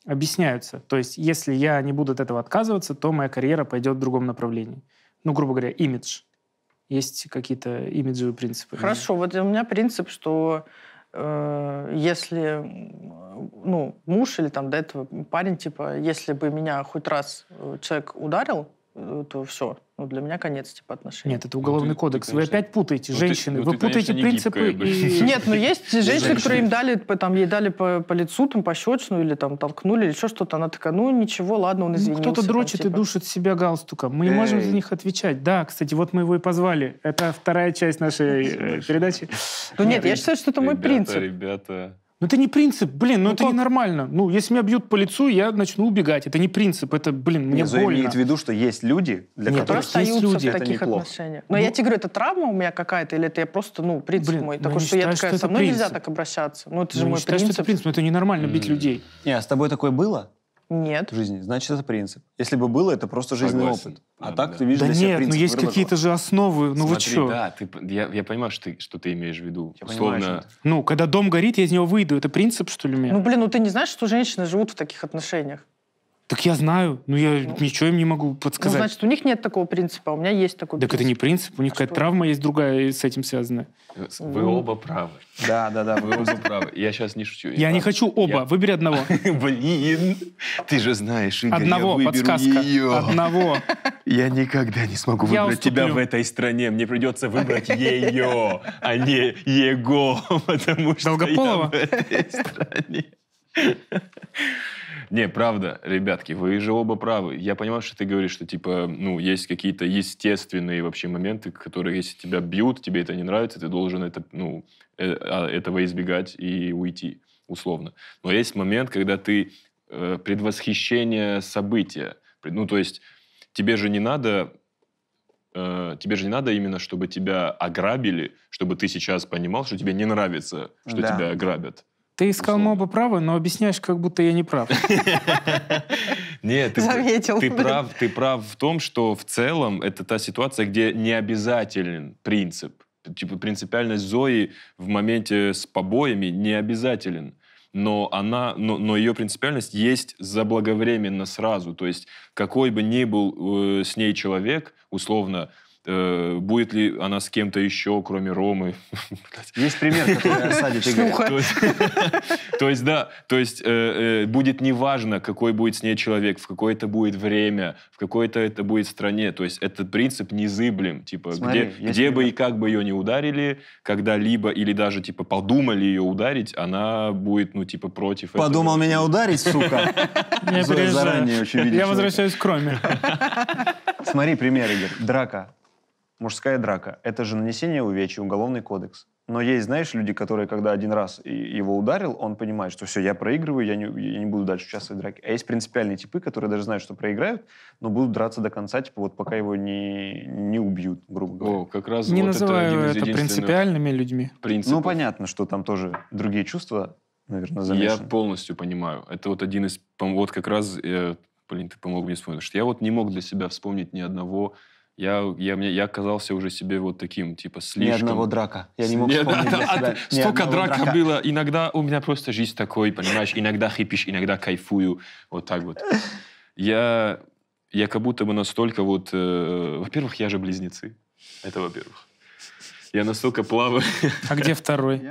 объясняются. То есть, если я не буду от этого отказываться, то моя карьера пойдет в другом направлении. Ну, грубо говоря, имидж. Есть какие-то имиджевые принципы. Хорошо, вот у меня принцип, что э, если ну, муж или там до этого парень, типа, если бы меня хоть раз э, человек ударил, то все, ну, для меня конец типа отношений. Нет, это уголовный Ну, ты- кодекс. ты, Вы конечно, опять путаете, ну, ты- женщины. ну, Вы ты, конечно, путаете не принципы и... Нет, ну есть женщины, Женщины. которые им дали, там, ей дали по, по лицу, там, пощечину или там толкнули, или еще что-то. Она такая, ну ничего, ладно, он Ну, извинился. Кто-то там, дрочит и типа. душит себя галстуком. Мы не можем за них отвечать. Да, кстати, вот мы его и позвали. Это вторая часть нашей э, передачи. Ну нет, я считаю, что это мой ребята, принцип. Ребята, Ну это не принцип, блин, ну, Ну это как? ненормально. Ну, если меня бьют по лицу, я начну убегать. Это не принцип, это, блин, мне Нет, Зоя больно. имеет в виду, что есть люди, для Нет, которых... есть остаются люди, в таких неплохо. отношениях. Но Ну, я тебе говорю, это травма у меня какая-то, или это я просто, ну, принцип Блин, мой ну, такой, не что я считаю, такая, что со мной нельзя принцип. так обращаться. Ну, это Ну, же не мой считаю, что принцип. это принцип, но это ненормально бить людей. Не, а с тобой такое было Нет. в жизни? Значит, это принцип. Если бы было, это просто жизненный Согласен. опыт. А Да, так да. ты видишь Да для себя нет, ну принцип есть выработал. какие-то же основы. Ну вы смотри, что? да, ты, я, я понимаю, что ты, что ты имеешь в виду. Я понимаю, Условно, ты. Ну, когда дом горит, я из него выйду. Это принцип, что ли, у меня? Ну, блин, ну ты не знаешь, что женщины живут в таких отношениях? Так я знаю, но я ничего им не могу Ну, подсказать. значит, у них нет такого принципа, а у меня есть такой так это не принцип. принцип, у них Что? какая-то травма есть другая с этим связанная. Вы Ну. оба правы. Да, да, да. Вы оба правы. Я сейчас не шучу. Я не хочу оба, выбери одного. Блин, ты же знаешь, Игорь, Одного, подсказка. Одного. Я никогда не смогу выбрать тебя в этой стране. Мне придется выбрать ее, а не его, потому что Долгополова? я в этой стране. Не, правда, ребятки, вы же оба правы. Я понимаю, что ты говоришь, что, типа, ну, есть какие-то естественные вообще моменты, которые, если тебя бьют, тебе это не нравится, ты должен это, ну, э, а, этого избегать и уйти, условно. Но есть момент, когда ты э, предвосхищение события. Ну, то есть тебе же не надо э, тебе же не надо именно, чтобы тебя ограбили, чтобы ты сейчас понимал, что тебе не нравится, что Да. тебя ограбят. Ты мы Условно. оба правы, но объясняешь, как будто я не прав. Нет, ты, Заметил. ты блин. прав, ты прав в том, что в целом это та ситуация, где не обязателен принцип. Типа принципиальность Зои в моменте с побоями не обязателен. Но, она, но, но ее принципиальность есть заблаговременно сразу. То есть какой бы ни был э, с ней человек, условно, э, будет ли она с кем-то еще, кроме Ромы, Есть пример, который осадит то есть, то есть, да, то есть э, э, будет неважно, какой будет с ней человек, в какое это будет время, в какой-то это будет стране. То есть этот принцип незыблем. Типа, Смотри, где, бы и как бы ее не ударили, когда-либо, или даже, типа, подумали ее ударить, она будет, ну, типа, против. Подумал меня ударить, сука. Я возвращаюсь к Роме. Смотри, пример, Игорь. Драка. Мужская драка. Это же нанесение увечья, уголовный кодекс. Но есть, знаешь, люди, которые, когда один раз его ударил, он понимает, что все, я проигрываю, я не, я не буду дальше участвовать в драке. А есть принципиальные типы, которые даже знают, что проиграют, но будут драться до конца, типа вот пока его не, не убьют, грубо говоря. О, как раз Не вот называю это один из это принципиальными людьми. принципов. Ну, понятно, что там тоже другие чувства, наверное, Я замешаны. полностью понимаю. Это вот один из... Вот как раз... э, блин, ты помог мне вспомнить. Что я вот не мог для себя вспомнить ни одного... Я, я, мне, я оказался уже себе вот таким, типа, Ни слишком... одного драка. Я не мог Нет, вспомнить да, для да, себя а ни Столько драка драка. было. Иногда у меня просто жизнь такой, понимаешь? Иногда хипишь, иногда кайфую. Вот так вот. Я, я как будто бы настолько вот... э, во-первых, я же близнецы. Это во-первых. Я настолько плаваю... А где второй?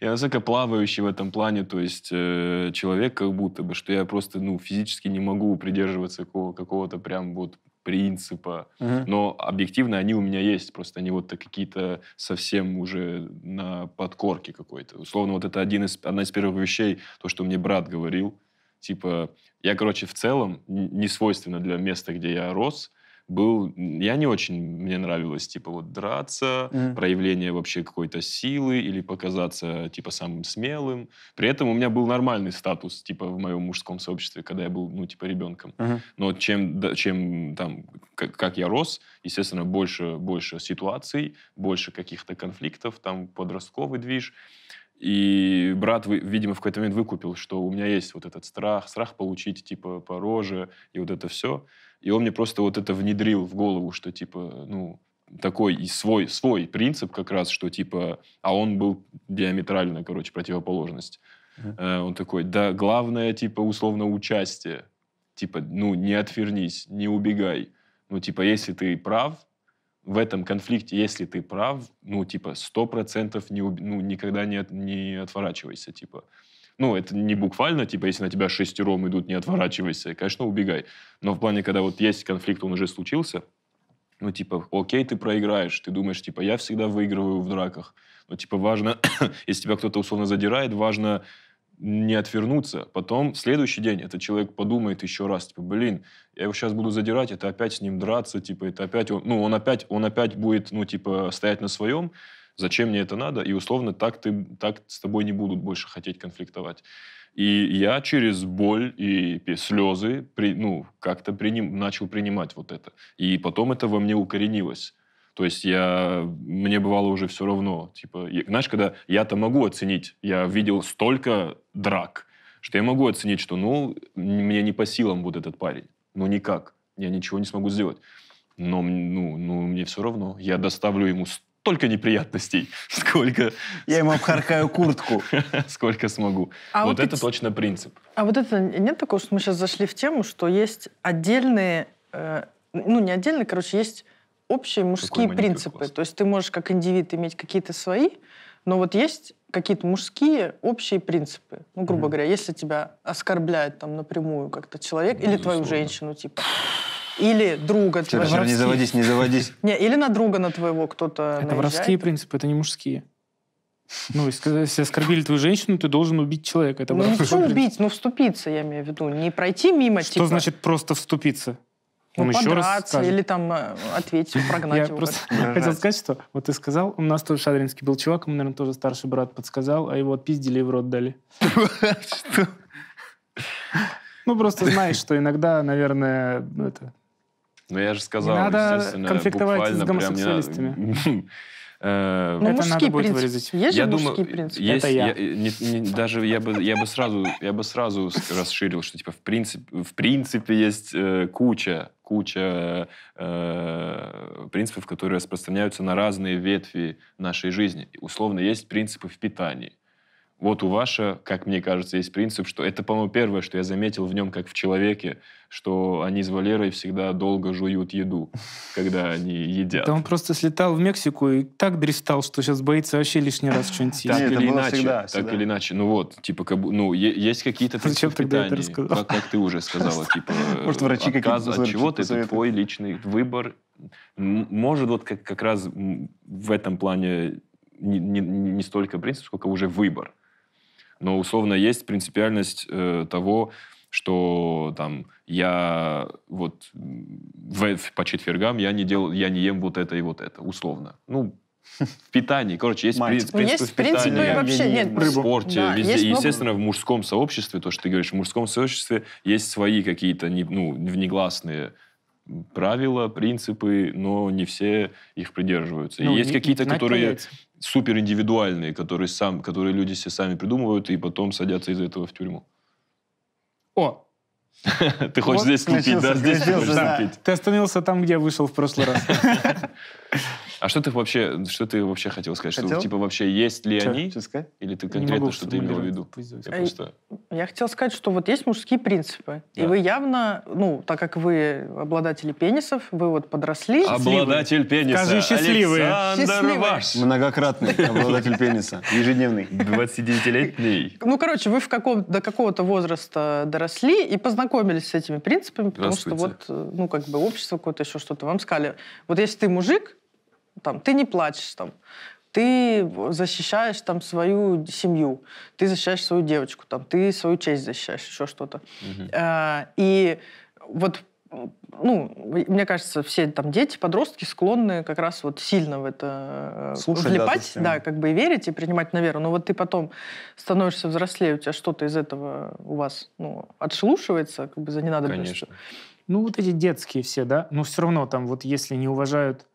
Я настолько плавающий в этом плане, то есть э, человек как будто бы, что я просто ну, физически не могу придерживаться какого- какого-то прям вот принципа. Мгм. Но объективно они у меня есть, просто они вот какие-то совсем уже на подкорке какой-то. Условно, вот это один из, одна из первых вещей, то, что мне брат говорил. Типа, я, короче, в целом, не свойственно для места, где я рос, был... Я не очень... Мне нравилось, типа, вот драться, Мгм. проявление вообще какой-то силы или показаться, типа, самым смелым. При этом у меня был нормальный статус, типа, в моем мужском сообществе, когда я был, ну, типа, ребенком. Мгм. Но чем, да, чем там, как, как я рос, естественно, больше, больше ситуаций, больше каких-то конфликтов, там подростковый движ. И брат, видимо, в какой-то момент выкупил, что у меня есть вот этот страх, страх получить, типа, по роже и вот это все. И он мне просто вот это внедрил в голову, что, типа, ну, такой и свой, свой принцип как раз, что, типа, а он был диаметрально, короче, противоположность. Э, Он такой, да, главное, типа, условно, участие. Типа, ну, не отвернись, не убегай. Ну, типа, если ты прав, в этом конфликте, если ты прав, ну, типа, сто процентов не, ну, никогда не, от- не отворачивайся, типа. Ну, это не буквально, типа, если на тебя шестером идут, не отворачивайся, конечно, убегай. Но в плане, когда вот есть конфликт, он уже случился, ну, типа, окей, ты проиграешь, ты думаешь, типа, я всегда выигрываю в драках. Но, типа, важно, если тебя кто-то условно задирает, важно не отвернуться. Потом, в следующий день, этот человек подумает еще раз, типа, блин, я его сейчас буду задирать, это опять с ним драться, типа, это опять, он, ну, он опять, он опять будет, ну, типа, стоять на своем, зачем мне это надо, и, условно, так, ты, так с тобой не будут больше хотеть конфликтовать. И я через боль и слезы при, ну, как-то приним, начал принимать вот это. И потом это во мне укоренилось. То есть я, мне бывало уже все равно. Типа, я- знаешь, когда я-то могу оценить, я видел столько драк, что я могу оценить, что, ну, мне не по силам вот этот парень. Ну, никак. Я ничего не смогу сделать. Но ну, ну, мне все равно. Я доставлю ему с- только неприятностей, сколько, Я ему обхаркаю куртку. сколько смогу. А вот вот это эти- точно принцип. А вот это нет такого, что мы сейчас зашли в тему, что есть отдельные, э, ну не отдельные, короче, есть общие мужские принципы. То есть ты можешь как индивид иметь какие-то свои, но вот есть какие-то мужские общие принципы. Ну, грубо говоря, если тебя оскорбляет там напрямую как-то человек, или твою женщину, типа, или друга Всё, твоего. Не заводись, не заводись. Не, или на друга на твоего кто-то Это наезжает. воровские принципы, это не мужские. Ну, если, если оскорбили твою женщину, ты должен убить человека. Это Ну, не что убить, ну, вступиться, я имею в виду. Не пройти мимо, Что типа... значит просто вступиться? Ну, Он еще раз скажет. или там э, ответить, прогнать Я его. просто хотел сказать, что вот ты сказал, у нас тоже в Шадринске был чувак, ему, наверное, тоже старший брат подсказал, а его отпиздили и в рот дали. Ну, просто знаешь, что иногда, наверное, ну, это... Но я же сказал, надо естественно, конфликтовать с не надо. гомосексуалистами. Э, Ну, Это мужские надо будет принципы. вырезать. Есть же Я мужские думаю, принципы? есть, Это я. не- не- даже я бы, я бы сразу, я бы сразу расширил, что типа в принципе, в принципе есть э, куча, куча э, принципов, которые распространяются на разные ветви нашей жизни. Условно есть принципы в питании. Вот у Ваша, как мне кажется, есть принцип, что это, по-моему, первое, что я заметил в нем, как в человеке, что они с Валерой всегда долго жуют еду, когда они едят. Да он просто слетал в Мексику и так дристал, что сейчас боится вообще лишний раз что-нибудь съесть. Так или иначе, так или иначе. Ну вот, типа, как бы, ну, есть какие-то Зачем тогда это рассказал? как, как ты уже сказала, типа, Может, врачи отказ от чего-то, это твой личный выбор. Может, вот как, как раз в этом плане не, не- не столько принцип, сколько уже выбор. Но условно есть принципиальность э, того, что там я вот в- по четвергам я не делал, я не ем вот это и вот это, условно. Ну, в питании, короче, есть Мать. при- принципы есть в принципы питании. вообще, не нет, В рыбу. спорте, Да, везде. есть И, много- естественно, в мужском сообществе, то, что ты говоришь, в мужском сообществе есть свои какие-то не- ну, внегласные правила, принципы, но не все их придерживаются. Ну, и есть не- какие-то, которые. Супер индивидуальные, которые, сам, которые люди себе сами придумывают и потом садятся из этого в тюрьму. О, Ты хочешь здесь вступить, да? Здесь ты остановился там, где я вышел в прошлый раз. А что ты вообще, что ты вообще хотел сказать? Что, Хотел? типа, вообще есть ли Чё? они? Что сказать? Или ты конкретно что ты имел в виду? Я просто... Я хотела сказать, что вот есть мужские принципы. И Да. вы явно, ну, так как вы обладатели пенисов, вы вот подросли. Обладатель пениса. Скажи, счастливые. Александр Счастливые. Ваш. Многократный обладатель пениса. Ежедневный. 29-летний. Ну, короче, вы в каком, до какого-то возраста доросли и познакомились с этими принципами, потому что вот, э, ну, как бы общество какое-то еще что-то вам сказали. Вот если ты мужик, там, ты не плачешь, там, ты защищаешь там свою семью, ты защищаешь свою девочку, там, ты свою честь защищаешь, еще что-то. А, И вот, ну, мне кажется, все там дети, подростки склонны как раз вот сильно в это э, Слушать, да, влипать, да, э, как бы и верить, и принимать на веру. Но вот ты потом становишься взрослее, у тебя что-то из этого у вас, ну, отшелушивается, как бы за ненадобностью. Конечно. Ну, вот эти детские все, да? Но все равно там вот если не уважают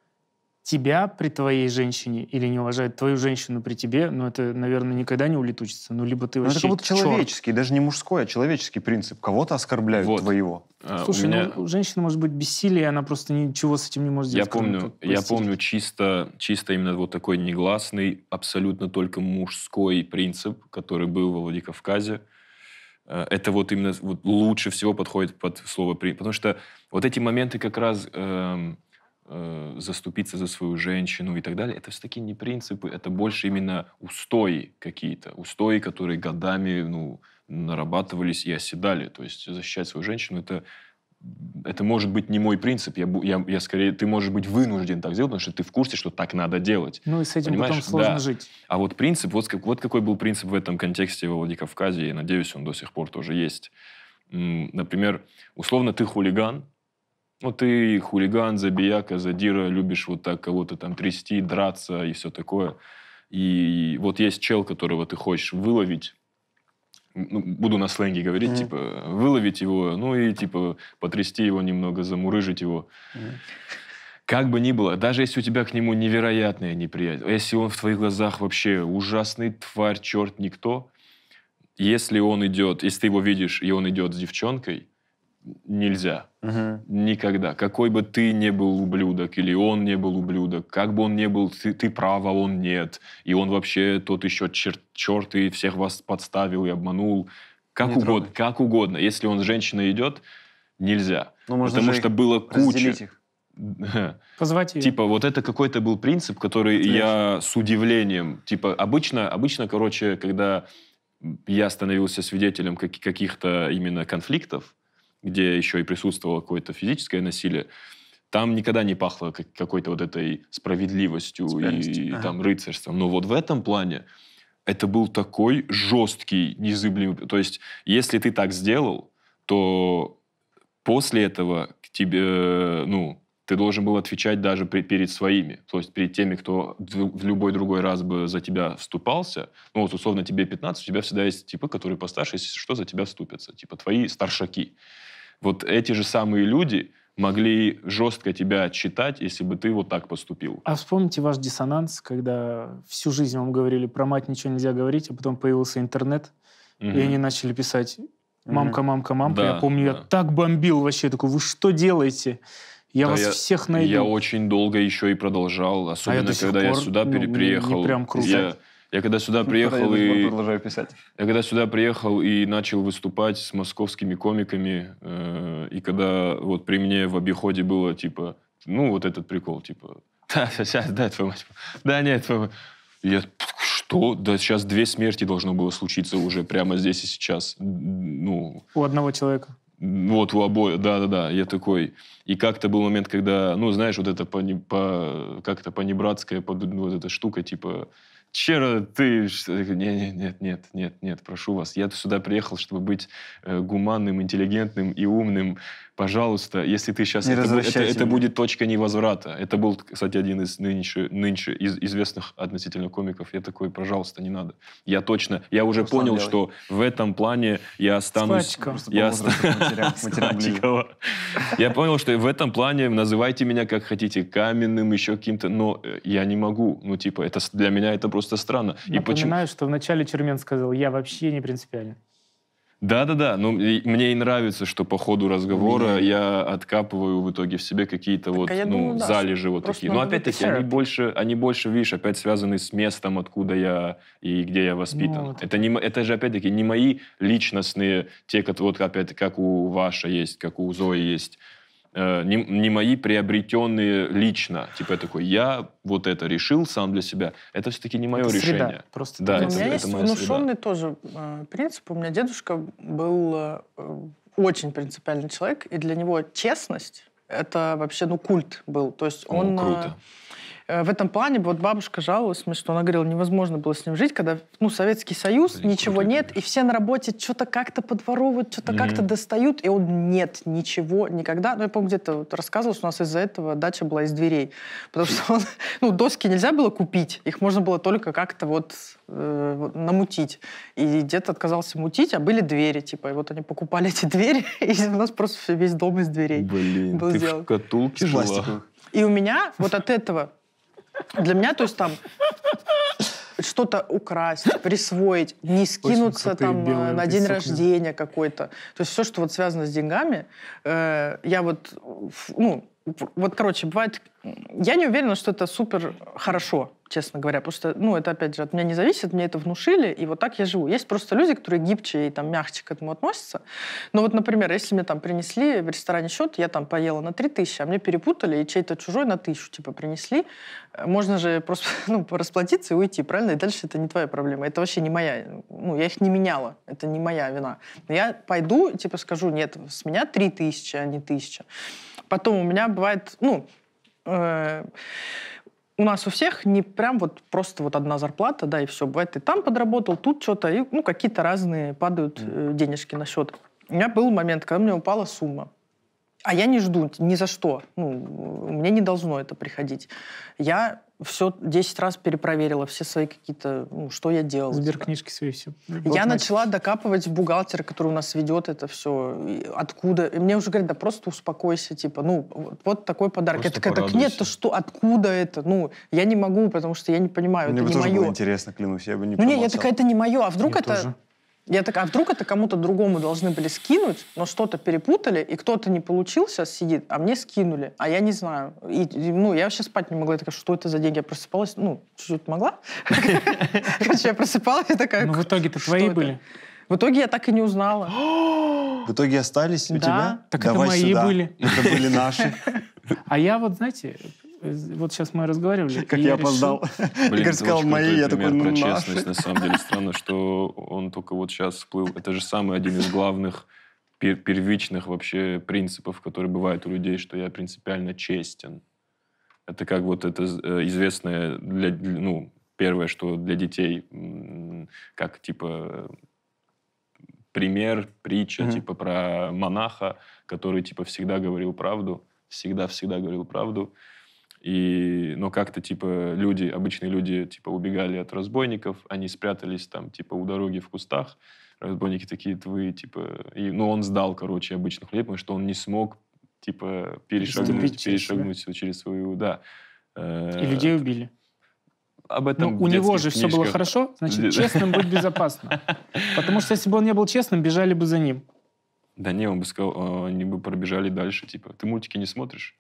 тебя при твоей женщине или не уважают твою женщину при тебе, ну, это, наверное, никогда не улетучится. Ну, либо ты Ну, вообще это как будто человеческий, даже не мужской, а человеческий принцип. Кого-то оскорбляют Вот. твоего. А, у Слушай, меня- ну, у женщины может быть бессилие, она просто ничего с этим не может Я сделать. кроме помню, я помню чисто, чисто именно вот такой негласный, абсолютно только мужской принцип, который был во Владикавказе. Э, Это вот именно вот лучше всего подходит под слово принцип. Потому что вот эти моменты как раз эм, э, заступиться за свою женщину и так далее, это все-таки не принципы, это больше именно устои какие-то. Устои, которые годами ну, нарабатывались и оседали. То есть защищать свою женщину, это это может быть не мой принцип. Я, я, я скорее, ты можешь быть вынужден так сделать, потому что ты в курсе, что так надо делать. Ну, и с этим Понимаешь? потом сложно Да. жить. А вот принцип, вот, вот какой был принцип в этом контексте во Владикавказе, и, надеюсь, он до сих пор тоже есть. Например, условно, ты хулиган, ну, ты хулиган, забияка, задира, любишь вот так кого-то там трясти, драться и все такое. И вот есть чел, которого ты хочешь выловить, ну, буду на сленге говорить, Мгм. типа, выловить его, ну и, типа, потрясти его немного, замурыжить его. Как бы ни было, даже если у тебя к нему невероятное неприятие, если он в твоих глазах вообще ужасный тварь, черт, никто, если он идет, если ты его видишь, и он идет с девчонкой, нельзя. Мгм. Никогда. Какой бы ты не был ублюдок, или он не был ублюдок, как бы он не был, ты, ты прав, а он нет, и он вообще тот еще чер- черт и всех вас подставил и обманул. Как Не угодно, трогай. как угодно. Если он с женщиной идет, нельзя. Ну, можно Потому же что их было куча. их. Позвать ее. Типа, вот это какой-то был принцип, который Конечно. я с удивлением... Типа, обычно, обычно, короче, когда я становился свидетелем каки- каких-то именно конфликтов, где еще и присутствовало какое-то физическое насилие, там никогда не пахло как- какой-то вот этой справедливостью и ага. там рыцарством. Но вот в этом плане это был такой жесткий, незыблемый... То есть, если ты так сделал, то после этого к тебе, ну, ты должен был отвечать даже при- перед своими, то есть перед теми, кто в в любой другой раз бы за тебя вступался. Ну, вот условно тебе 15, у тебя всегда есть типы, которые постарше, если что, за тебя вступятся. Типа твои старшаки. Вот эти же самые люди могли жестко тебя отчитать, если бы ты вот так поступил. А вспомните ваш диссонанс, когда всю жизнь вам говорили, про мать ничего нельзя говорить, а потом появился интернет, и Мгм. они начали писать «мамка, мамка, мамка». Да, я помню, я да. так бомбил вообще, такой, вы что делаете? Я Да, вас я- всех найду. Я очень долго еще и продолжал, особенно до сих когда я пор, сюда ну, пере- не- приехал. не прям круто. Я, я когда сюда Ну, приехал и продолжаю писать. Я когда сюда приехал и начал выступать с московскими комиками, э, и когда вот при мне в обиходе было, типа, ну, вот этот прикол, типа, да, сейчас, да, твою мать, да, нет, твою мать». Я, что? Да сейчас две смерти должно было случиться уже прямо здесь и сейчас. Ну, У одного человека. вот у обоих, да-да-да, я такой. И как-то был момент, когда, ну, знаешь, вот это по, по как-то по-небратское, под, вот эта штука, типа, Чера, ты... что?» Я говорю, Не, не, нет, нет, нет, нет, прошу вас. Я сюда приехал, чтобы быть э, гуманным, интеллигентным и умным. Пожалуйста, если ты сейчас... Не это, это, это будет точка невозврата. Это был, кстати, один из нынче, нынче из, известных относительно комиков. Я такой, пожалуйста, не надо. Я точно... Я уже Руслан понял, Белый. что в этом плане я останусь... Я. Складчикова. Я понял, что в этом плане называйте меня как хотите, каменным, еще каким-то, но э, я не могу. Ну, типа, это для меня это просто странно. И почему? Напоминаю, что вначале Чермен сказал, я вообще не принципиален. Да-да-да, но и- мне и нравится, что по ходу разговора я откапываю в итоге в себе какие-то вот, а ну, думаю, да, залежи вот такие. Но быть опять-таки, они больше, они больше, видишь, опять связаны с местом, откуда я и где я воспитан. Ну, вот. это, не, это же, опять-таки, не мои личностные, те, которые, вот опять, как у Ваша есть, как у Зои есть, э, не, не мои приобретенные лично. Типа я такой, я вот это решил сам для себя. Это все-таки не мое Это среда. решение. Просто Да, такая у это- меня это есть моя среда. внушенный тоже э, принцип. У меня дедушка был э, очень принципиальный человек, и для него честность это вообще ну культ был. То есть он э, круто. э, в этом плане вот бабушка жаловалась мне, что она говорила, невозможно было с ним жить, когда ну Советский Союз, Блин, ничего нет, и все на работе что-то как-то подворовывают, что-то Мгм. как-то достают, и он нет ничего никогда. Ну я помню где-то вот рассказывал, что у нас из-за этого дача была из дверей, потому что он, ну доски нельзя было купить, их можно было только как-то вот э, намутить. И дед отказался мутить, а были двери, типа, и вот они покупали эти двери, и у нас просто весь дом из дверей. Блин, был ты сделан. в шкатулке жила? И у меня вот от этого, для меня, то есть там что-то украсть, присвоить, не скинуться там э, на день рождения какой-то. То есть все, что вот связано с деньгами, э, я вот, ну, вот, короче, бывает, я не уверена, что это супер хорошо, честно говоря, потому что, ну, это, опять же, от меня не зависит, мне это внушили, и вот так я живу. Есть просто люди, которые гибче и там мягче к этому относятся. Но вот, например, если мне там принесли в ресторане счет, я там поела на 3000, а мне перепутали, и чей-то чужой на тысячу, типа, принесли, э, можно же просто, ну, расплатиться и уйти, правильно? И дальше это не твоя проблема. Это вообще не моя. Ну, я их не меняла. Это не моя вина. Я пойду типа, скажу, нет, с меня 3000, а не 1000. Потом у меня бывает, ну, э, у нас у всех не прям вот просто вот одна зарплата, да, и все. Бывает, ты там подработал, тут что-то, и, ну, какие-то разные падают э, денежки на счет. У меня был момент, когда мне упала сумма. А я не жду ни за что. Ну, мне не должно это приходить. Я все 10 раз перепроверила, все свои какие-то, ну, что я делала. Сберкнижки свои все. Я начала докапывать бухгалтера, который у нас ведет это все. Откуда? И мне уже говорят, да просто успокойся, типа, ну, вот, вот такой подарок. Просто я такая, так нет, то что, откуда это? Ну, я не могу, потому что я не понимаю, Мне это бы не тоже было мое. интересно, клянусь, я бы не Ну, не, я такая, это не мое. А вдруг Я это... тоже. Я такая, а вдруг это кому-то другому должны были скинуть, но что-то перепутали, и кто-то не получил, сейчас сидит, а мне скинули, а я не знаю. И, и, ну, я вообще спать не могла. Я такая, что это за деньги? Я просыпалась, ну, чуть-чуть могла. Короче, я просыпалась и такая, Ну, в итоге-то твои были. В итоге я так и не узнала. В итоге остались у Да. тебя? Так это мои были. Это были наши. А я вот, знаете, вот сейчас мы разговаривали. Как я решил- опоздал. Блин, Игорь сказал мои, я такой, ну про наши. честность. На самом деле странно, что он только вот сейчас всплыл. Это же самый один из главных пер- первичных вообще принципов, которые бывают у людей, что я принципиально честен. Это как вот это э, известное для, ну, первое, что для детей, как типа пример, притча, Мгм. типа про монаха, который типа всегда говорил правду, всегда-всегда говорил правду. И, но как-то, типа, люди, обычные люди, типа, убегали от разбойников, они спрятались там, типа, у дороги в кустах. Разбойники такие, вы, типа... И, ну, он сдал, короче, обычных людей, потому что он не смог, типа, перешагнуть, Переступить через перешагнуть через свою, да. э, И людей убили. Об этом Ну, у него же все было книжках. хорошо, значит, честным быть безопасно. Потому что если бы он не был честным, бежали бы за ним. Да не, он бы сказал, э, они бы пробежали дальше, типа, ты мультики не смотришь?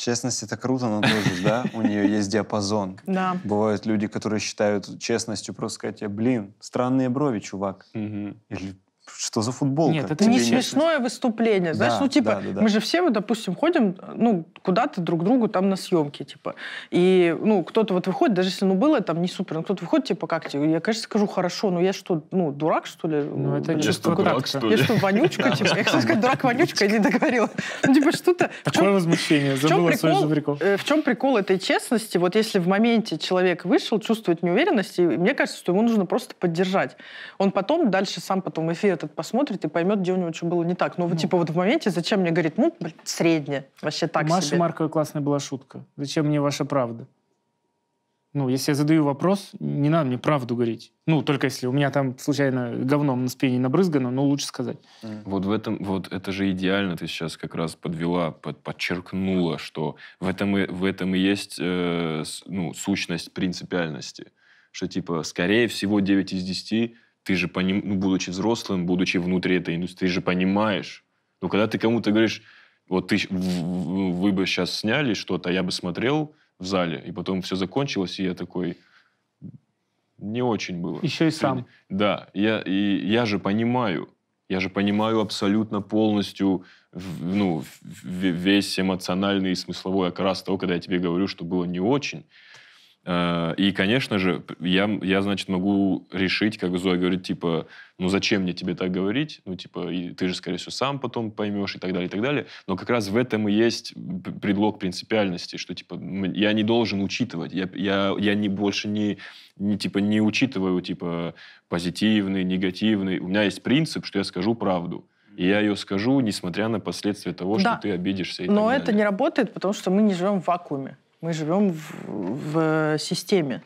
Честность это круто, но тоже, да, у нее есть диапазон. Да. Бывают люди, которые считают честностью просто сказать блин, странные брови, чувак. Или что за футболка? Нет, это не не смешное выступление. Знаешь, Да, ну, типа, да, да, да. мы же все, вот, допустим, ходим, ну, куда-то друг к другу там на съемки, типа. И, ну, кто-то вот выходит, даже если, ну, было там не супер, но кто-то выходит, типа, как тебе? Я, конечно, скажу хорошо, но я что, ну, дурак, что ли? Ну, это Блин, чувство какой-то- дурак, что Я ли? что, вонючка, типа? Я хотела сказать, дурак-вонючка, и не договорила. Ну, типа, что-то... в Такое возмущение. в чем Забыла свой прикол? же прикол. э, В чем прикол этой честности? Вот если в моменте человек вышел, чувствует неуверенность, и мне кажется, что ему нужно просто поддержать. Он потом, дальше сам потом эфир этот посмотрит и поймет, где у него что было не так. Ну, вот, Ну. типа, вот в моменте зачем мне говорит, ну, блин, среднее, вообще так У Маши себе. Марковой классная была шутка. Зачем мне ваша правда? Ну, если я задаю вопрос, не надо мне правду говорить. Ну, только если у меня там случайно говном на спине набрызгано, ну, лучше сказать. Вот в этом, вот это же идеально ты сейчас как раз подвела, под- подчеркнула, что в этом и, в этом и есть э, ну, сущность принципиальности. Что типа, скорее всего, 9 из 10 ты же, поним, ну, будучи взрослым, будучи внутри этой индустрии, ты же понимаешь. Но когда ты кому-то говоришь, вот ты, вы бы сейчас сняли что-то, а я бы смотрел в зале, и потом все закончилось, и я такой, не очень было. Еще и сам. Да, я, и я же понимаю, я же понимаю абсолютно полностью ну, весь эмоциональный и смысловой окрас того, когда я тебе говорю, что было не очень. Э, И, конечно же, я, я, значит, могу решить, как Зоя говорит, типа, ну зачем мне тебе так говорить? Ну, типа, и ты же, скорее всего, сам потом поймешь и так далее, и так далее. Но как раз в этом и есть предлог принципиальности, что, типа, я не должен учитывать. Я, я, я не больше не, не, типа, не учитываю, типа, позитивный, негативный. У меня есть принцип, что я скажу правду. И я ее скажу, несмотря на последствия того, Да. что ты обидишься. И Но так это далее. не работает, потому что мы не живем в вакууме. Мы живем в, в системе.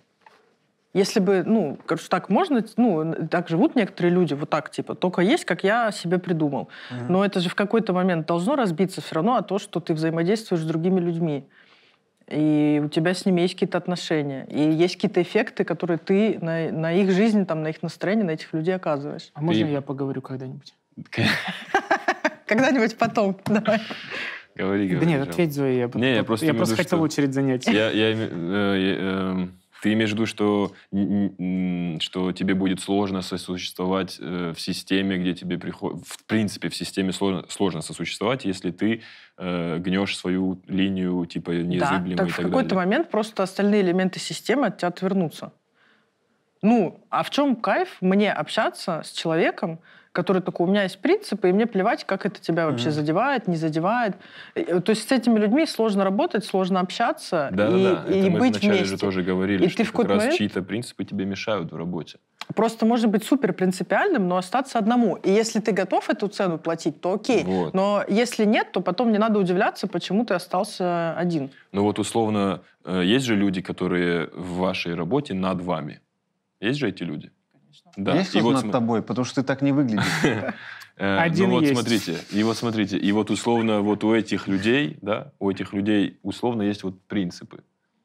Если бы, ну, короче, так можно, ну, так живут некоторые люди, вот так, типа, только есть, как я себе придумал. Но это же в какой-то момент должно разбиться все равно о то, что ты взаимодействуешь с другими людьми. И у тебя с ними есть какие-то отношения. И есть какие-то эффекты, которые ты на, на их жизнь, там, на их настроение, на этих людей оказываешь. А можно Ты- я поговорю когда-нибудь? Когда-нибудь потом. Давай. Говори, Да говори. нет, пожалуйста. ответь, Зоя. Я, Не, я просто в виду, хотел что- очередь занять. Я, я э, я, эм, ты имеешь в виду, что, что тебе будет сложно сосуществовать э, в системе, где тебе приходит... В принципе, в системе сложно, сложно сосуществовать, если ты э, гнешь свою линию, типа, Да, неизыблемой так и в так какой-то далее. момент просто остальные элементы системы от тебя отвернутся. Ну, а в чем кайф мне общаться с человеком, который такой, у меня есть принципы, и мне плевать, как это тебя вообще Мгм. задевает, не задевает. Э, То есть с этими людьми сложно работать, сложно общаться и, Да-да-да, и это мы быть вместе. же тоже говорили, И что ты в как раз момент- чьи-то принципы тебе мешают в работе. Просто можно быть супер принципиальным, но остаться одному. И если ты готов эту цену платить, то окей. Вот. Но если нет, то потом не надо удивляться, почему ты остался один. Ну вот условно, э, есть же люди, которые в вашей работе над вами. Есть же эти люди? Да. Есть И кто-то вот над см- тобой, потому что ты так не выглядишь. Э, Один ну вот есть. смотрите, и вот смотрите, и вот условно вот у этих людей, да, у этих людей условно есть вот принципы,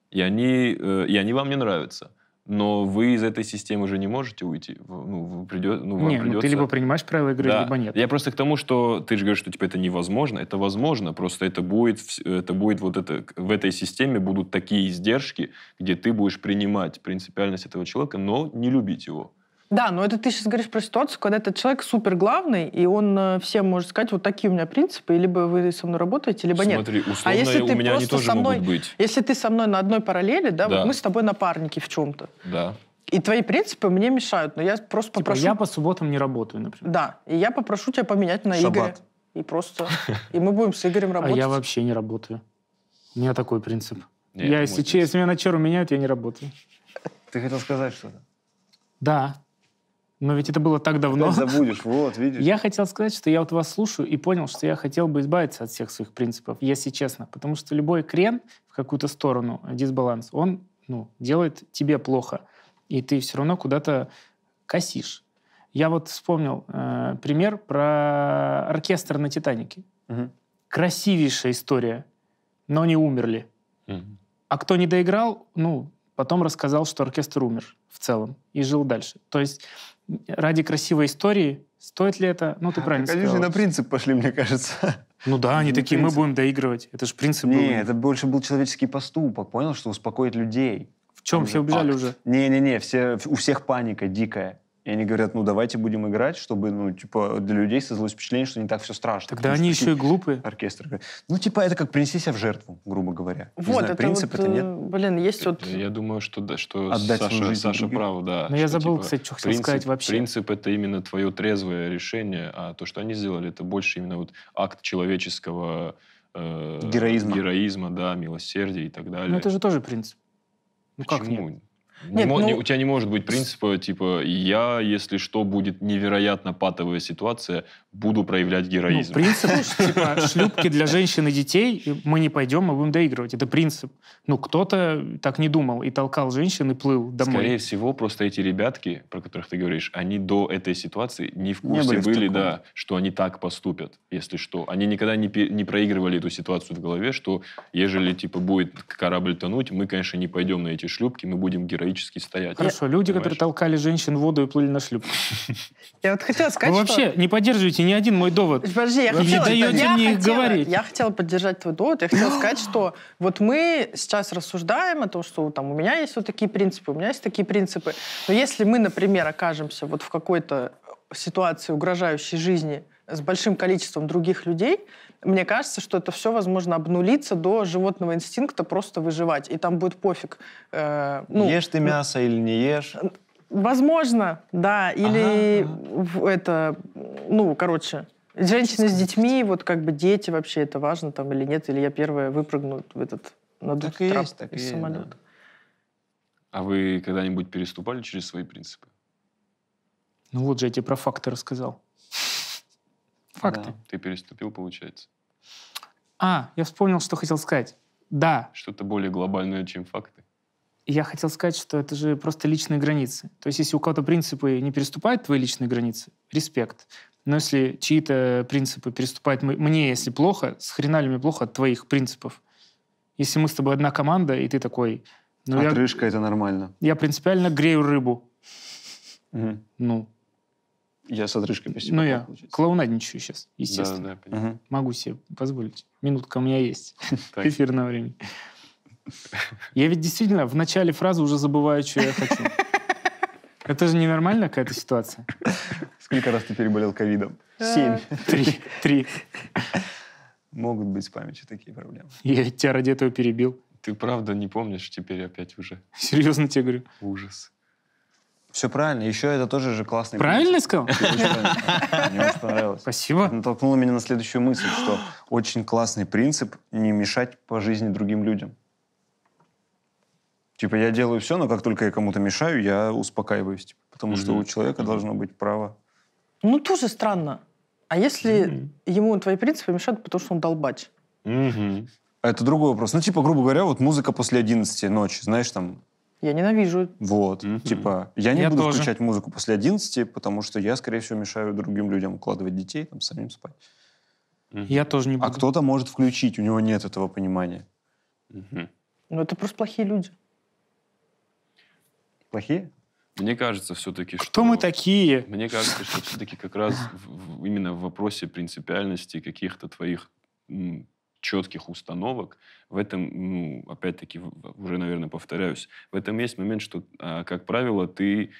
и они, э, и они вам не нравятся, но вы из этой системы уже не можете уйти. Ну, вы придет, ну, вам Не, ну придется... ты либо принимаешь правила игры, Да. либо нет. Я просто к тому, что ты же говоришь, что типа это невозможно. Это возможно, просто это будет, это будет вот это, в этой системе будут такие издержки, где ты будешь принимать принципиальность этого человека, но не любить его. Да, но это ты сейчас говоришь про ситуацию, когда этот человек супер главный, и он э, всем может сказать, вот такие у меня принципы, и либо вы со мной работаете, либо нет. Смотри, условно, А если у ты меня они тоже со мной- могут быть. Если ты со мной на одной параллели, да, Да. вот мы с тобой напарники в чем-то, Да. и твои принципы мне мешают, но я просто Типа, попрошу... я по субботам не работаю, например. Да, и я попрошу тебя поменять на Шаббат. Игоря. И просто... И мы будем с Игорем А работать. я вообще не работаю. У меня такой принцип. Не, я, если, если меня на черу меняют, я не работаю. Ты хотел сказать что-то? Да. Но ведь это было так давно. Опять забудешь, вот, видишь. Я хотел сказать, что я вот вас слушаю и понял, что я хотел бы избавиться от всех своих принципов, если честно. Потому что любой крен в какую-то сторону, э, дисбаланс, он ну, делает тебе плохо. И ты все равно куда-то косишь. Я вот вспомнил э, пример про оркестр на «Титанике». Мгм. Красивейшая история, но они умерли. Мгм. А кто не доиграл, ну, потом рассказал, что оркестр умер в целом и жил дальше. То есть ради красивой истории стоит ли это? Ну, ты правильно Так они же сказал. на принцип пошли, мне кажется. Ну да, они Не такие, мы принцип. будем доигрывать. Это же принцип был. Не, это больше был человеческий поступок, понял, что успокоить людей. В чем все убежали акт. уже? Не-не-не, все, у всех паника дикая. И они говорят, ну давайте будем играть, чтобы, ну, типа, для людей создалось впечатление, что не так все страшно. Тогда они еще и глупые. Оркестры. Ну, типа, это как принести себя в жертву, грубо говоря. Не Вот, знаю, это принцип вот, это нет. э, блин, есть вот... Я думаю, что, да, что Отдать Саша, жизнь Саша прав, да. Но я что, забыл, типа, кстати, что хотел принцип, сказать вообще. Принцип — это именно твое трезвое решение, а то, что они сделали, это больше именно вот акт человеческого э, Героизма. героизма, да, милосердия и так далее. Но это же тоже принцип. Ну как Почему? Нет? Не ну- не- у тебя не может быть принципа, типа, я, если что, будет невероятно патовая ситуация, буду проявлять Ну, героизм. принцип, типа, шлюпки для женщин и детей, мы не пойдем, мы будем доигрывать. Это принцип. Ну, кто-то так не думал и толкал женщин и плыл домой. Скорее всего, просто эти ребятки, про которых ты говоришь, они до этой ситуации не в Не курсе были в были, таком. да, что они так поступят, если что. Они никогда не, не проигрывали эту ситуацию в голове, что ежели, типа, будет корабль тонуть, мы, конечно, не пойдем на эти шлюпки, мы будем героически стоять. Хорошо, люди, которые толкали женщин в воду и плыли на шлюпках. Я вот хотела сказать, Вы что... вообще не поддерживаете ни один мой довод. Подожди, я Вы не хотела, даете я мне их хотела- говорить. Я хотела поддержать твой довод. Я хотела сказать, что вот мы сейчас рассуждаем о том, что там у меня есть вот такие принципы, у меня есть такие принципы. Но если мы, например, окажемся вот в какой-то ситуации, угрожающей жизни с большим количеством других людей, мне кажется, что это все, возможно, обнулится до животного инстинкта просто выживать. И там будет пофиг. э, ну, ешь ты мясо или не ешь. Возможно, да. Или в- это, ну, короче, женщины с детьми, вот как бы дети вообще, это важно там или нет, или я первая выпрыгну в этот надутый Так и трап есть, так и из есть, самолета. да. А вы когда-нибудь переступали через свои принципы? Ну вот же я тебе про факты рассказал. Факты. Да. Ты переступил, получается? А, я вспомнил, что хотел сказать. Да, Что-то более глобальное, чем факты? я хотел сказать, что это же просто личные границы. То есть если у кого-то принципы не переступают твои личные границы, респект. Но если чьи-то принципы переступают мне, если плохо, с хрена ли мне плохо от твоих принципов? Если мы с тобой одна команда, и ты такой, ну Отрыжка это нормально. я принципиально грею рыбу. Мгм. Ну, Я с отрыжкой почти ну я получается. клоунадничаю сейчас, естественно. Да, да, понятно. Мгм. Могу себе позволить. Минутка у меня есть Так. эфирного времени. Я ведь действительно в начале фразы уже забываю, что я хочу. Это же ненормальная какая-то ситуация. Сколько раз ты переболел ковидом? Семь. Три. Три. Могут быть с памятью такие проблемы. Я тебя ради этого перебил. Ты правда не помнишь теперь опять уже? Серьезно тебе говорю. Ужас. Все правильно. Еще это тоже же классный Правильно я сказал? Мне очень понравилось. Спасибо. Натолкнуло меня на следующую мысль, что очень классный принцип не мешать по жизни другим людям. Типа я делаю все, но как только я кому-то мешаю, я успокаиваюсь. типа, потому что Мгм. у человека Мгм. должно быть право. Ну, тоже странно. А если Мгм. ему твои принципы мешают, потому что он долбач? Мгм. Это другой вопрос. Ну, типа, грубо говоря, вот музыка после 11 ночи, знаешь, там, Я ненавижу. вот. Мгм. Типа, я не Я буду тоже. включать музыку после 11, потому что я, скорее всего, мешаю другим людям укладывать детей, там, самим спать. Мгм. Я тоже не А буду. кто-то может включить, у него нет этого понимания. Мгм. Ну, это просто плохие люди. Плохие? Мне кажется все-таки, что... Кто мы такие? Мне кажется, что все-таки как раз в- в- именно в вопросе принципиальности каких-то твоих м, четких установок, в этом, ну, опять-таки, уже, наверное, повторяюсь, в этом есть момент, что, а, как правило, ты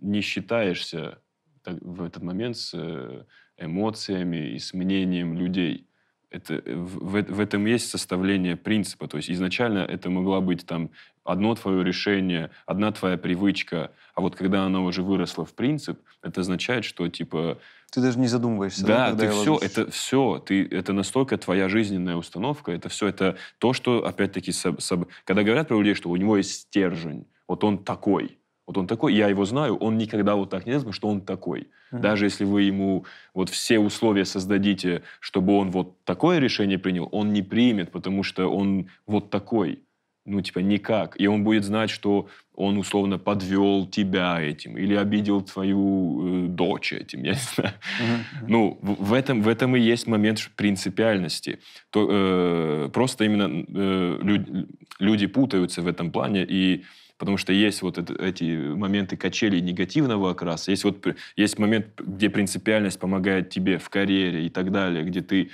не считаешься в этот момент с э, эмоциями и с мнением людей. Это, э, в, в- этом есть составление принципа. То есть изначально это могла быть там одно твое решение, одна твоя привычка, а вот когда она уже выросла в принцип, это означает, что типа Ты даже не задумываешься. да, когда ты все, ложусь? это все, ты, это настолько твоя жизненная установка, это все, это то, что, опять-таки, соб- соб- когда говорят про людей, что у него есть стержень, вот он такой, вот он такой, я его знаю, он никогда вот так не делает, потому что он такой. Мгм. Даже если вы ему вот все условия создадите, чтобы он вот такое решение принял, он не примет, потому что он вот такой. Ну, типа, никак. И он будет знать, что он условно подвел тебя этим или обидел твою э, дочь этим, я не знаю. Мгм. Ну, в, в этом, в этом и есть момент принципиальности. То, э, просто именно э, лю- люди путаются в этом плане, и потому что есть вот это- эти моменты качелей негативного окраса, есть вот есть момент, где принципиальность помогает тебе в карьере и так далее, где ты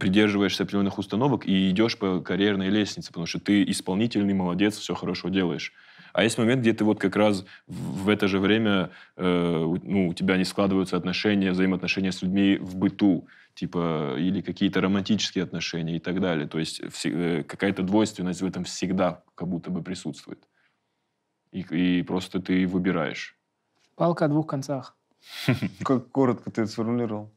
придерживаешься определенных установок и идешь по карьерной лестнице, потому что ты исполнительный, молодец, все хорошо делаешь. А есть момент, где ты вот как раз в это же время э, ну, у тебя не складываются отношения, взаимоотношения с людьми в быту, типа, или какие-то романтические отношения и так далее. То есть э, какая-то двойственность в этом всегда как будто бы присутствует. И, и просто ты выбираешь. Палка о двух концах. Как коротко ты это сформулировал.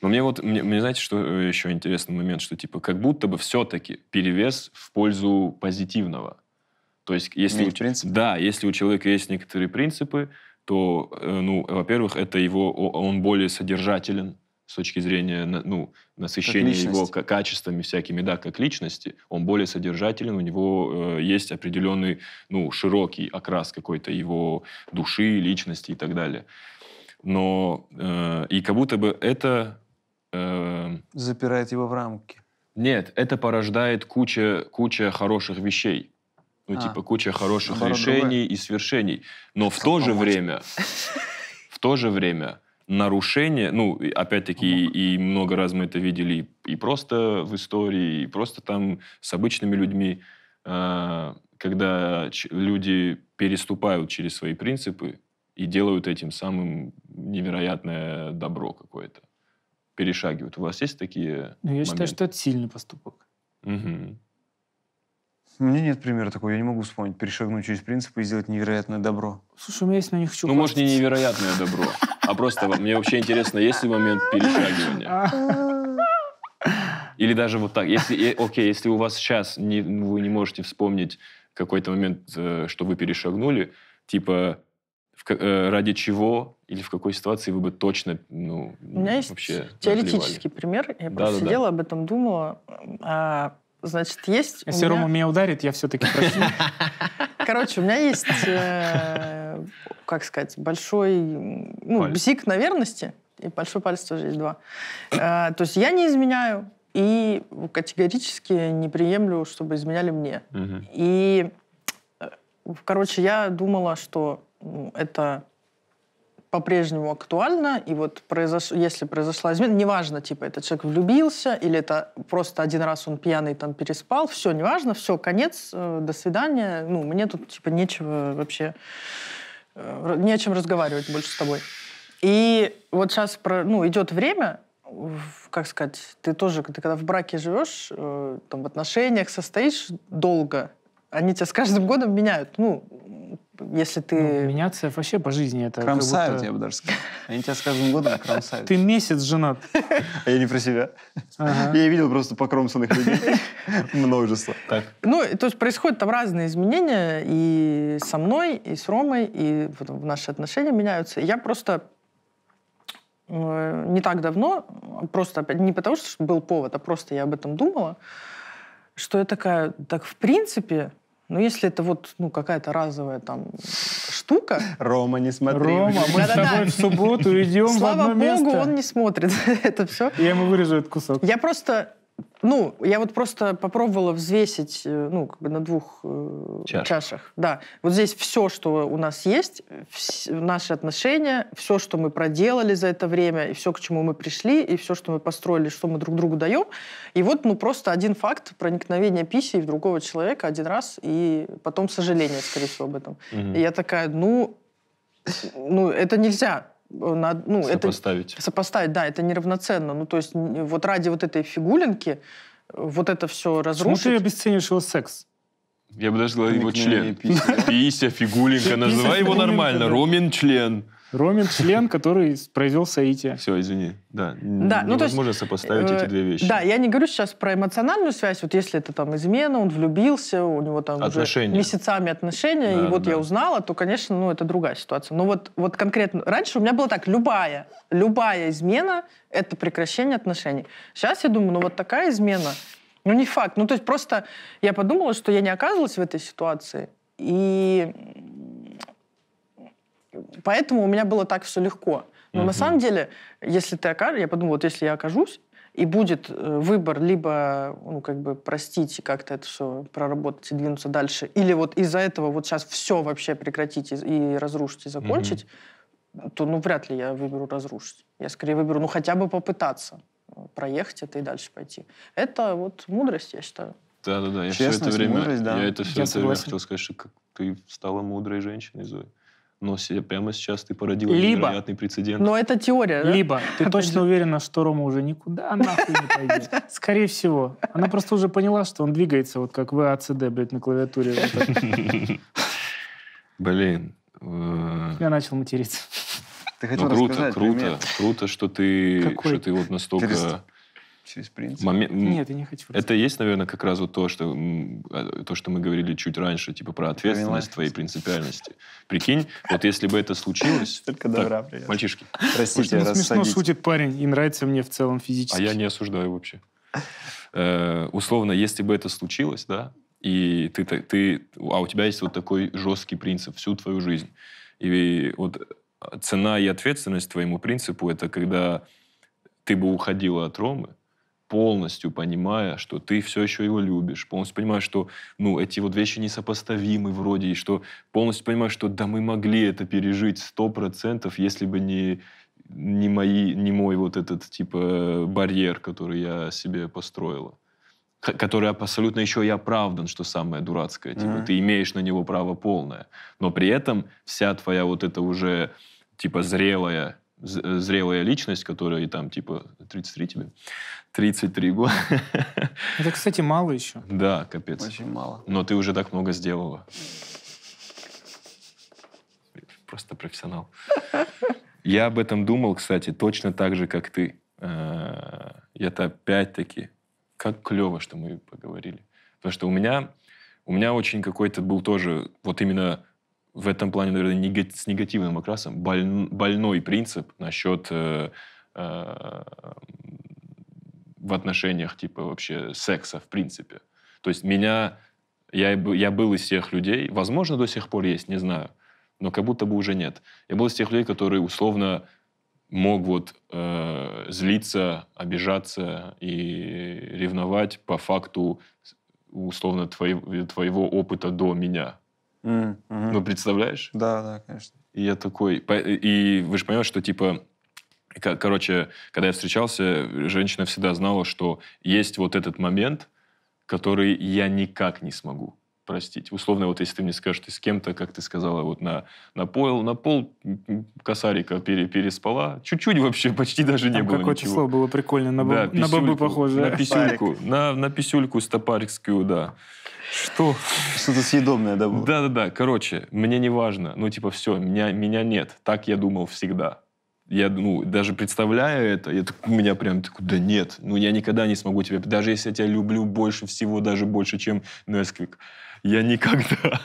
Но мне вот, мне, мне знаете, что э, еще интересный момент, что типа как будто бы все-таки перевес в пользу позитивного. То есть если... Иметь у ч- принципы? Да, если у человека есть некоторые принципы, то, э, ну, во-первых, это его, он более содержателен с точки зрения ну, насыщения его качествами всякими, да, как личности, он более содержателен, у него э, есть определенный, ну, широкий окрас какой-то его души, личности и так далее. Но э, и как будто бы это э, Запирает его в рамки. нет, это порождает куча, куча хороших вещей. Ну, А. типа, куча хороших решений и свершений. Но в то же время, в то же время нарушение, ну, опять-таки, и, и много раз мы это видели и, и просто в истории, и просто там с обычными людьми, э, когда ч- люди переступают через свои принципы и делают этим самым невероятное добро какое-то. Перешагивают. У вас есть такие Ну, я считаю, моменты? что это сильный поступок. Мгм. У меня нет примера такого. Я не могу вспомнить. Перешагнуть через принципы и сделать невероятное добро. Слушай, у меня есть на них еще Ну, может, не невероятное добро, а просто мне вообще интересно, есть ли момент перешагивания? Или даже вот так. Если, э, окей, если у вас сейчас не, вы не можете вспомнить какой-то момент, э, что вы перешагнули, типа в э, ради чего или в какой ситуации вы бы точно, ну, У меня есть вообще теоретический пример. Я просто Да-да-да. сидела, об этом думала. А, значит, есть... у Если меня- Рома меня ударит, я все-таки прощу. Короче, у меня есть, как сказать, большой ну, Палец. бзик на верности, и большой палец тоже есть два. Э, то есть я не изменяю и категорически не приемлю, чтобы изменяли мне. Мгм. И, э, короче, я думала, что ну, это по-прежнему актуально, и вот произош... если произошла измена, неважно, типа, этот человек влюбился, или это просто один раз он пьяный там переспал, все, неважно, все, конец, э, до свидания, ну, мне тут, типа, нечего вообще, не о чем разговаривать больше с тобой. И вот сейчас, ну, идет время, как сказать, ты тоже, ты когда в браке живешь, э, там, в отношениях состоишь долго, они тебя с каждым годом меняют. Ну, если ты... Ну, меняться вообще по жизни это Кромсают, будто- я бы даже сказал. Они тебя с каждым годом кромсают. Ты месяц женат. А я не про себя. Я видел просто покромсанных людей. Множество. Так. Ну, то есть происходят там разные изменения и со мной, и с Ромой, и наши отношения меняются. Я просто э, не так давно, просто опять не потому, что был повод, а просто я об этом думала, что я такая, так в принципе, ну если это вот ну, какая-то разовая там штука, Рома, не смотри. Рома, мы с тобой в субботу идем в слава одно богу, место. он не смотрит это все. Я ему вырежу этот кусок. Я просто Ну, я вот просто попробовала взвесить, э, ну, как бы на двух э, Чашах. чашах. Да. Вот здесь все, что у нас есть, вс- наши отношения, все, что мы проделали за это время, и все, к чему мы пришли, и все, что мы построили, что мы друг другу даем. И вот, ну, просто один факт проникновения писей в другого человека один раз, и потом сожаление, скорее всего, об этом. Мгм. И я такая, ну, ну, это нельзя. Надо- ну, это Сопоставить. сопоставить, да, это неравноценно. Ну, то есть вот ради вот этой фигулинки э, вот это все Почему ты разрушить. обесцениваешь его секс? Я бы даже сказал его член. Пися, фигулинка, называй его нормально. Ромин член. Ромин член, который произвел соитие. Все, извини. Да, Да, ну, то есть, невозможно сопоставить Э, эти две вещи. Да, я не говорю сейчас про эмоциональную связь. Вот если это там измена, он влюбился, у него там Отношения. уже месяцами отношения, Да, и вот да. я узнала, то, конечно, ну, это другая ситуация. Но вот, вот конкретно раньше у меня было так, любая, любая измена — это прекращение отношений. Сейчас я думаю, ну вот такая измена, ну не факт. Ну то есть просто я подумала, что я не оказывалась в этой ситуации, и поэтому у меня было так все легко. Но на самом деле, если ты окажешься, я подумала, вот если я окажусь, и будет э, выбор либо, ну, как бы простить и как-то это все проработать и двинуться дальше, или вот из-за этого вот сейчас все вообще прекратить и, и разрушить, и закончить, то, ну, вряд ли я выберу разрушить. Я скорее выберу, ну, хотя бы попытаться э, проехать это и дальше пойти. Это вот мудрость, я считаю. Да, да, да. Я все это время, мудрость, да. я это все Я это время хотел сказать, что ты стала мудрой женщиной, Зоя. Но прямо сейчас ты породила Либо- невероятный прецедент. Но это теория, да? Либо ты точно же. уверена, что Рома уже никуда нахуй не пойдет. Скорее всего. Она просто уже поняла, что он двигается вот как в АЦД, блядь, на клавиатуре. Блин. э, Я начал материться. Ты хотел Ну, круто, рассказать круто, пример круто, что ты, Какой? что ты вот настолько... Через принцип. момен- м, Нет, я не хочу. Это и есть, наверное, как раз вот то, что, э, то, что мы говорили чуть раньше, типа про ответственность твоей принципиальности. Прикинь, вот если бы это случилось... Столько Так, добра принес. Мальчишки, Простите, ну, смешно шутит парень и нравится мне в целом физически. а я не осуждаю вообще. Э, условно, если бы это случилось, да, и ты, так- ты, а у тебя есть вот такой жесткий принцип всю твою жизнь. И вот э, цена и ответственность твоему принципу это когда ты бы уходила от Ромы, полностью понимая, что ты все еще его любишь, полностью понимая, что ну, эти вот вещи несопоставимы вроде, и что полностью понимаешь, что да, мы могли это пережить сто процентов, если бы не, не, мои, не мой вот этот типа барьер, который я себе построила. Который абсолютно еще и оправдан, что самое дурацкое. Типа, Мгм. ты имеешь на него право полное. Но при этом вся твоя вот эта уже типа зрелая, зрелая личность, которая и там типа 33 тебе, 33 года. Это, кстати, мало еще. Да, капец. Очень мало. Но ты уже так много сделала. Просто профессионал. Я об этом думал, кстати, точно так же, как ты. Э, И это опять-таки, как клево, что мы поговорили. Потому что у меня, у меня очень какой-то был тоже, вот именно в этом плане, наверное, с негативным окрасом, больн- больной принцип насчет э, э, в отношениях, типа, вообще секса, в принципе. То есть меня... Я, я был из тех людей, возможно, до сих пор есть, не знаю, но как будто бы уже нет. Я был из тех людей, которые условно мог вот э, злиться, обижаться и ревновать по факту условно твоего, твоего опыта до меня. Мгм. Ну, представляешь? Да, да, конечно. И я такой... И вы же понимаете, что, типа, ко- короче, когда я встречался, женщина всегда знала, что есть вот этот момент, который я никак не смогу простить. Условно, вот если ты мне скажешь, ты с кем-то, как ты сказала, вот на, на, пол, на пол косарика пере- переспала, чуть-чуть вообще, почти даже не Там было какое-то ничего. слово было прикольное, на, Да, на писюльку, похоже. На писюльку, на, на писюльку стопарскую, да. Что? Что-то съедобное, да, было? Да-да-да, короче, мне не важно. Ну, типа, все, меня, меня нет. Так я думал всегда. Я, ну, даже представляя это, я, так- у меня прям такой, да нет, ну, я никогда не смогу тебя, даже если я тебя люблю больше всего, даже больше, чем Несквик, я никогда.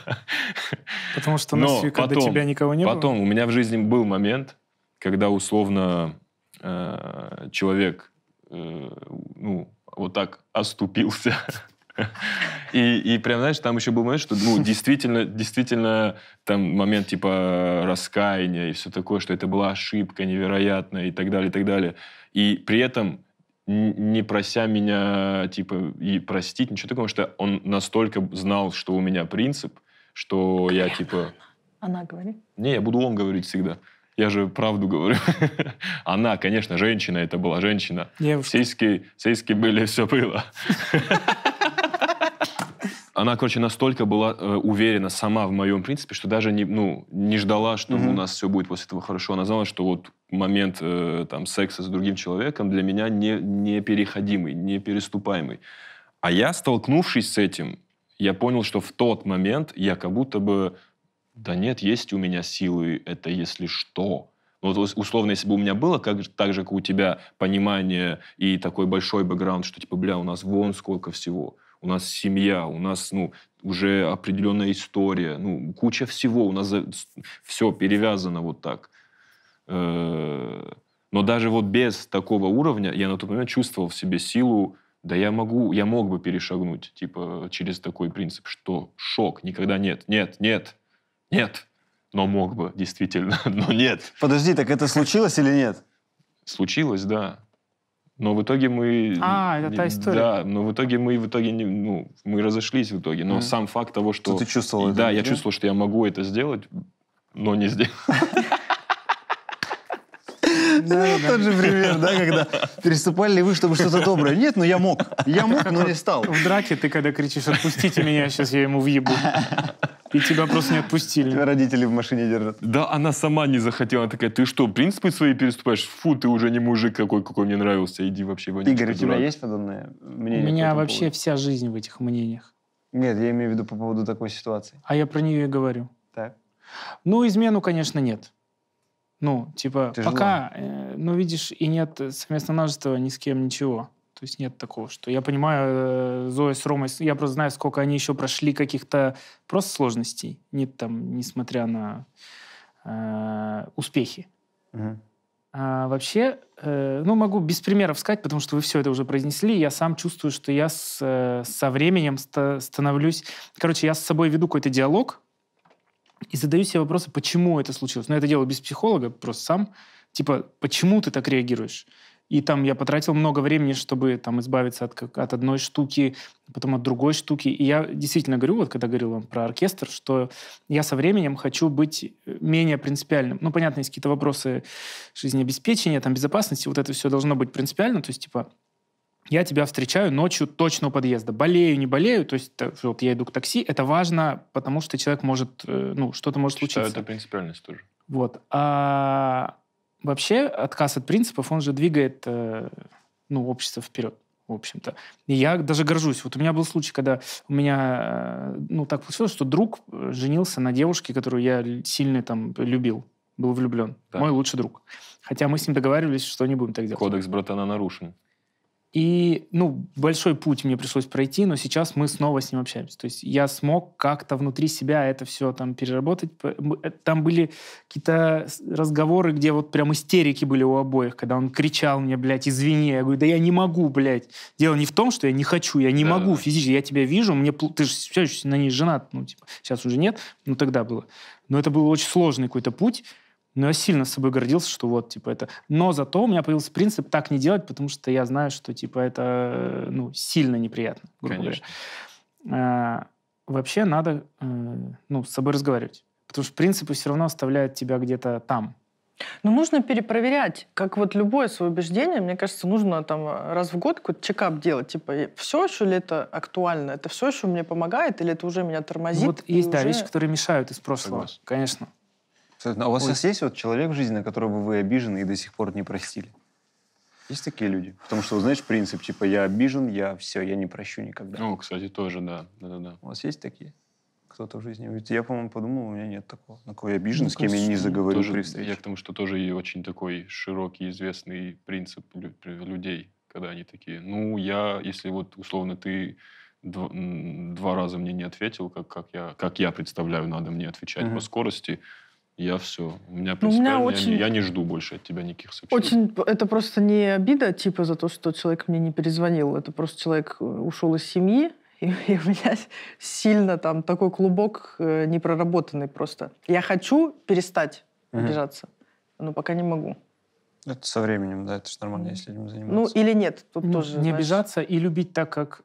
Потому что све- когда потом- тебя никого не было. Потом, у меня в жизни был момент, когда условно э, человек, э, ну, вот так оступился. И, и прям, знаешь, там еще был момент, что, ну, действительно, действительно, там момент типа раскаяния и все такое, что это была ошибка невероятная и так далее, и так далее. И при этом не прося меня, типа, и простить, ничего такого, что он настолько знал, что у меня принцип, что я, типа... Она говорит. Не, я буду он говорить всегда. Я же правду говорю. Она, конечно, женщина, это была женщина. Девушка. Сиськи, сиськи были, все было. Она, короче, настолько была э, уверена сама в моем принципе, что даже не, ну, не ждала, что Мгм. у нас все будет после этого хорошо. Она знала, что вот момент э, там, секса с другим человеком для меня не, непереходимый, непереступаемый. А я, столкнувшись с этим, я понял, что в тот момент я как будто бы, да нет, есть у меня силы, это если что. Ну, Вот ус- условно, если бы у меня было как, так же, как у тебя, понимание и такой большой бэкграунд, что типа, бля, у нас вон сколько всего. У нас семья, у нас, ну, уже определенная история, ну, куча всего. У нас все перевязано вот так. Э, Но даже вот без такого уровня я на тот момент чувствовал в себе силу, да я могу, я мог бы перешагнуть, типа, через такой принцип, что шок, никогда нет, нет, нет, нет. Но мог бы, действительно, но нет. Подожди, так это случилось или нет? Случилось, да. Но в итоге мы... А, это та история. Да, но в итоге мы в итоге не, ну, мы разошлись в итоге. Но Мгм. сам факт того, что... Что ты чувствовал? это, да, я чувствовал, что я могу это сделать, но не сделал. Ну, Тот же пример, да, когда переступали ли вы, чтобы что-то доброе? Нет, но я мог. Я мог, но не стал. В драке ты когда кричишь «отпустите меня, сейчас я ему въебу». И тебя просто не Тебя отпустили. родители в машине держат. Да, она сама не захотела. Она такая, ты что, принципы свои переступаешь? Фу, ты уже не мужик какой, какой мне нравился. Иди вообще в Игорь, у тебя есть подобное У мнение? по меня вообще поводу? вся жизнь в этих мнениях. Нет, я имею в виду по поводу такой ситуации. А я про нее и говорю. Так. Ну, измену, конечно, нет. Ну, типа, Тяжело. пока, э, ну, видишь, и нет совместного множества ни с кем ничего. То есть нет такого, что я понимаю, э, Зоя с Ромой, я просто знаю, сколько они еще прошли каких-то просто сложностей, нет там, несмотря на э, успехи. Мгм. А вообще, э, ну, могу без примеров сказать, потому что вы все это уже произнесли. Я сам чувствую, что я с, э, со временем ста- становлюсь... Короче, я с собой веду какой-то диалог и задаю себе вопросы, почему это случилось. Но я это делаю без психолога, просто сам. Типа, почему ты так реагируешь? И там я потратил много времени, чтобы там избавиться от, как- от одной штуки, потом от другой штуки. И я действительно говорю, вот когда говорил вам про оркестр, что я со временем хочу быть э, менее принципиальным. Ну, понятно, есть какие-то вопросы жизнеобеспечения, там, безопасности, вот это все должно быть принципиально. То есть, типа, я тебя встречаю ночью точно у подъезда. Болею, не болею, то есть так, вот я иду к такси, это важно, потому что человек может, э, ну, что-то может Считаю, случиться. это принципиальность тоже. Вот. А вообще отказ от принципов, он же двигает э, ну, общество вперед, в общем-то. И я даже горжусь. Вот у меня был случай, когда у меня, э, ну, так получилось, что друг э, женился на девушке, которую я сильно там любил, был влюблен. Так. Мой лучший друг. Хотя мы с ним договаривались, что не будем так делать. Кодекс братана нарушен. И, ну, большой путь мне пришлось пройти, но сейчас мы снова с ним общаемся. То есть я смог как-то внутри себя это все там переработать. Э, Там были какие-то разговоры, где вот прям истерики были у обоих, когда он кричал мне, блядь, извини. Я говорю, да я не могу, блядь. Дело не в том, что я не хочу, я не Да, могу физически. Я тебя вижу, мне ты же все еще на ней женат. Ну, типа, сейчас уже нет, но тогда было. Но это был очень сложный какой-то путь. Но я сильно с собой гордился, что вот, типа, это... Но зато у меня появился принцип так не делать, потому что я знаю, что, типа, это, э, ну, сильно неприятно, грубо Конечно. говоря. А, вообще надо, э, ну, с собой разговаривать. Потому что принципы все равно оставляют тебя где-то там. Но нужно перепроверять. Как вот любое свое убеждение, мне кажется, нужно там раз в год какой-то чекап делать. Типа, все еще ли это актуально? Это все еще мне помогает? Или это уже меня тормозит? вот и есть, да, уже- вещи, которые мешают из прошлого. Согласен. Конечно. А у вас Ой. сейчас есть вот человек в жизни, на которого вы обижены и до сих пор не простили? Есть такие люди? Потому что, знаешь, принцип, типа, я обижен, я все, я не прощу никогда. Ну, кстати, тоже, да. Да-да-да. У вас есть такие? Кто-то в жизни? Ведь я, по-моему, подумал, у меня нет такого. На кого я обижен, Ну, с кем я не заговорю Тоже- при я встрече. к тому, что тоже и очень такой широкий, известный принцип лю- при- людей, когда они такие, ну, я, если вот условно ты дв- м, два раза мне не ответил, как, как, я, как я представляю, надо мне отвечать Мгм. по скорости, я все. У меня Ну, у меня принципиально, я не- очень- я, не жду больше от тебя никаких сообщений. Очень, это просто не обида, типа, за то, что человек мне не перезвонил. Это просто человек э, ушел из семьи, и, и у меня сильно там такой клубок э, непроработанный просто. Я хочу перестать Мгм. обижаться, но пока не могу. Это со временем, да, это же нормально, если этим Ну, заниматься. или нет, тут Ну, тоже, не знаешь, обижаться и любить так, как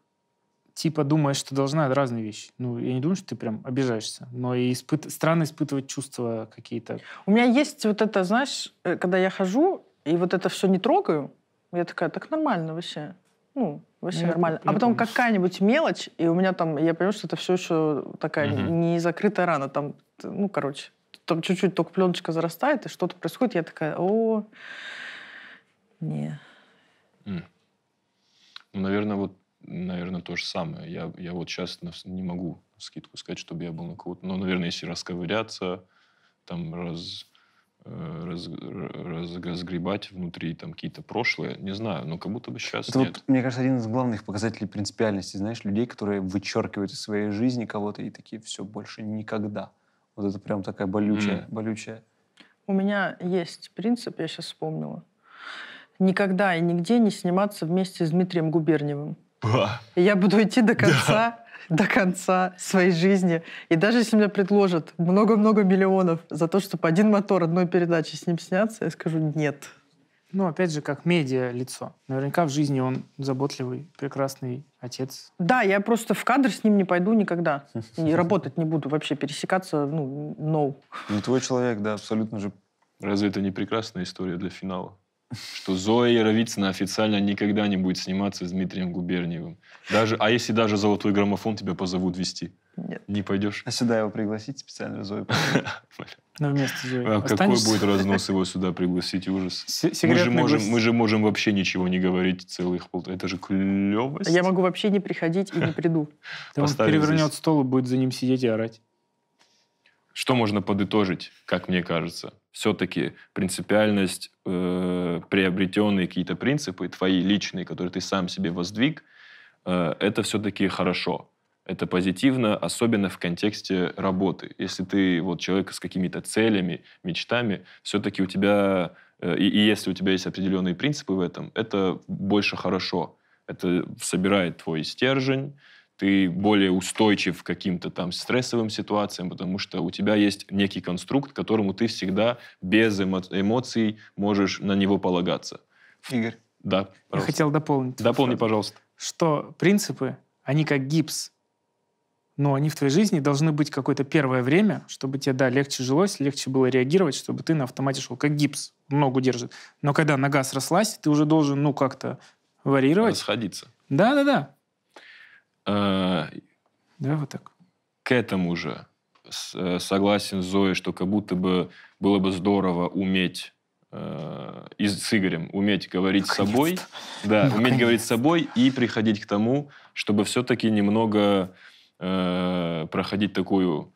типа думаешь, что должна, это разные вещи. Ну, я не думаю, что ты прям обижаешься, но и испыт- странно испытывать чувства какие-то. У меня есть вот это, знаешь, э, когда я хожу и вот это все не трогаю, я такая, так нормально вообще. Ну, вообще Я нормально. я а потом какая-нибудь мелочь, и у меня там, я понимаю, что это все еще такая Мгм. не закрытая рана. Там, ну, короче, там чуть-чуть только пленочка зарастает, и что-то происходит, я такая, о, не. Ну, наверное, вот, наверное, то же самое. Я, я вот сейчас не могу скидку сказать, чтобы я был на кого-то. Но, наверное, если расковыряться, там раз, э, раз- раз- разгребать внутри там какие-то прошлые, не знаю, но как будто бы сейчас Это нет. вот, мне кажется, один из главных показателей принципиальности, знаешь, людей, которые вычеркивают из своей жизни кого-то и такие, все, больше никогда. Вот это прям такая болючая, М. болючая. У меня есть принцип, я сейчас вспомнила. Никогда и нигде не сниматься вместе с Дмитрием Губерниевым. И я буду идти до конца, до конца своей жизни. И даже если мне предложат много-много миллионов за то, чтобы один мотор одной передачи с ним сняться, я скажу нет. Ну, опять же, как медиа лицо. Наверняка в жизни он заботливый, прекрасный отец. Да, я просто в кадр с ним не пойду никогда. И работать не буду, вообще пересекаться, ну, no. Не твой человек, да, абсолютно же. Разве это не прекрасная история для финала? Что Зоя Яровицына официально никогда не будет сниматься с Дмитрием Губерниевым. Даже, а если даже золотой граммофон тебя позовут вести? Нет. Не пойдешь? А сюда его пригласить специально, Зою. Но вместо Зои. А какой будет разнос его сюда пригласить? Ужас. Мы же, можем, мы же можем вообще ничего не говорить целых полтора. Это же клевость. Я могу вообще не приходить и не приду. Он перевернет стол и будет за ним сидеть и орать. Что можно подытожить, как мне кажется? Все-таки принципиальность, э, приобретенные какие-то принципы, твои личные, которые ты сам себе воздвиг, э, это все-таки хорошо. Это позитивно, особенно в контексте работы. Если ты вот человек с какими-то целями, мечтами, все-таки у тебя, э, и, и если у тебя есть определенные принципы в этом, это больше хорошо. Это собирает твой стержень, ты более устойчив к каким-то там стрессовым ситуациям, потому что у тебя есть некий конструкт, которому ты всегда без эмо- эмоций можешь на него полагаться. Игорь, Да, Я пожалуйста. хотел дополнить. Дополни, фразу. пожалуйста. Что принципы, они как гипс. Но они в твоей жизни должны быть какое-то первое время, чтобы тебе, да, легче жилось, легче было реагировать, чтобы ты на автомате шел. Как гипс. Ногу держит. Но когда нога срослась, ты уже должен, ну, как-то варьировать. Расходиться. Да-да-да. Э, Да, вот так. К этому же с- э, согласен с Зоей, что как будто бы было бы здорово уметь э, и с Игорем уметь говорить с собой, да, уметь говорить с собой и приходить к тому, чтобы все-таки немного э, проходить такую,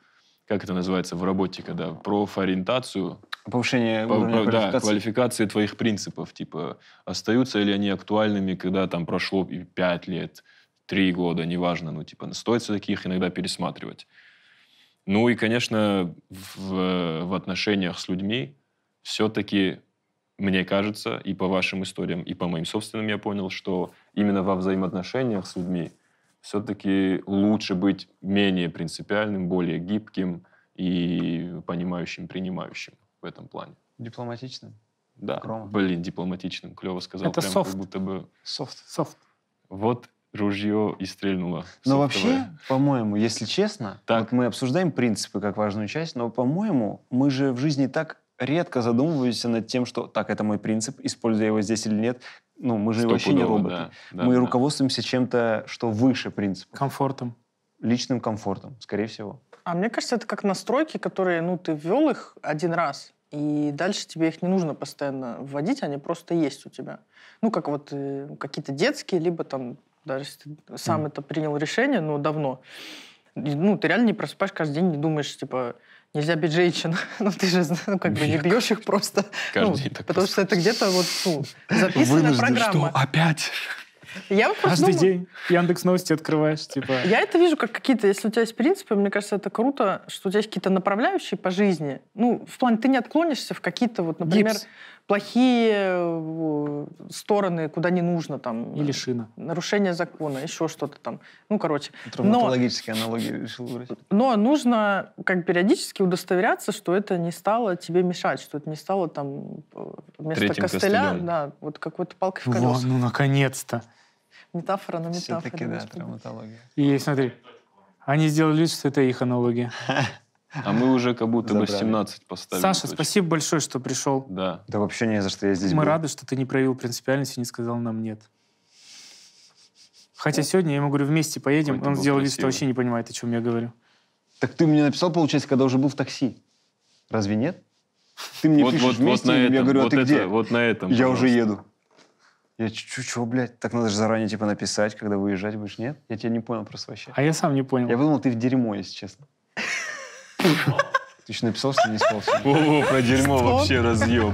как это называется в работе, когда профориентацию, повышение по- уровня по- да, квалификации. квалификации твоих принципов, типа остаются ли они актуальными, когда там прошло пять лет, три года, неважно, ну типа стоит все-таки их иногда пересматривать. Ну и, конечно, в, в отношениях с людьми все-таки, мне кажется, и по вашим историям, и по моим собственным я понял, что именно во взаимоотношениях с людьми все-таки лучше быть менее принципиальным, более гибким и понимающим, принимающим в этом плане. Дипломатично. Да, Громо. блин, дипломатичным, клево сказал. Это прям софт. как будто бы Софт. Софт. вот ружье и стрельнуло. Но вообще, по-моему, если честно, Так. вот мы обсуждаем принципы как важную часть, но, по-моему, мы же в жизни так редко задумываемся над тем, что так, это мой принцип, используя его здесь или нет. Ну, мы же вообще не Стопудово, роботы. да, да, мы да. руководствуемся чем-то, что выше принципа. Комфортом. Личным комфортом, скорее всего. А мне кажется, это как настройки, которые, ну, ты ввел их один раз, и дальше тебе их не нужно постоянно вводить, они просто есть у тебя. Ну, как вот э, какие-то детские, либо там, даже если ты сам Мгм. это принял решение, но давно. Ну, ты реально не просыпаешь каждый день, не думаешь, типа, нельзя бить женщин. ну, ты же, ну, как бы не бьешь их просто. Каждый Ну, день так потому что это где-то вот, ну, записанная Вынужден, программа. Опять? Я вот просто Каждый думаю- день Яндекс Новости открываешь, типа... Я это вижу как какие-то, если у тебя есть принципы, мне кажется, это круто, что у тебя есть какие-то направляющие по жизни. Ну, в плане, ты не отклонишься в какие-то, вот, например, Гипс. Плохие э, стороны, куда не нужно, там, Или шина. нарушение закона, еще что-то там. Ну, короче. Травматологические аналогии решил выбрать. Но нужно как периодически удостоверяться, что это не стало тебе мешать, что это не стало там э, вместо Третьим костыля, костылем. да, вот какой-то палкой в Во, колеса. ну, наконец-то. Метафора на метафоре. Все-таки, да, травматология. И смотри, они сделали вид, что это их аналогия. А мы уже как будто бы Забрали. 17 поставили. Саша, точно. спасибо большое, что пришел. Да. Да вообще не за что я здесь Мы был. рады, что ты не проявил принципиальность и не сказал нам нет. Хотя сегодня я ему говорю, вместе поедем, ты он сделал вид, что вообще не понимает, о чем я говорю. Так ты мне написал, получается, когда уже был в такси. Разве нет? Ты мне Вот, пишешь вот, вот вместе, на и этом, я говорю, а вот ты это- где? Вот на этом. я уже пожалуйста. еду. Я чё, блядь? Так надо же заранее типа написать, когда выезжать будешь, нет? Я тебя не понял просто вообще. А я сам не понял. Я подумал, ты в дерьмо, если честно. Ты еще написал, что не спал? Во-во, про дерьмо вообще разъем.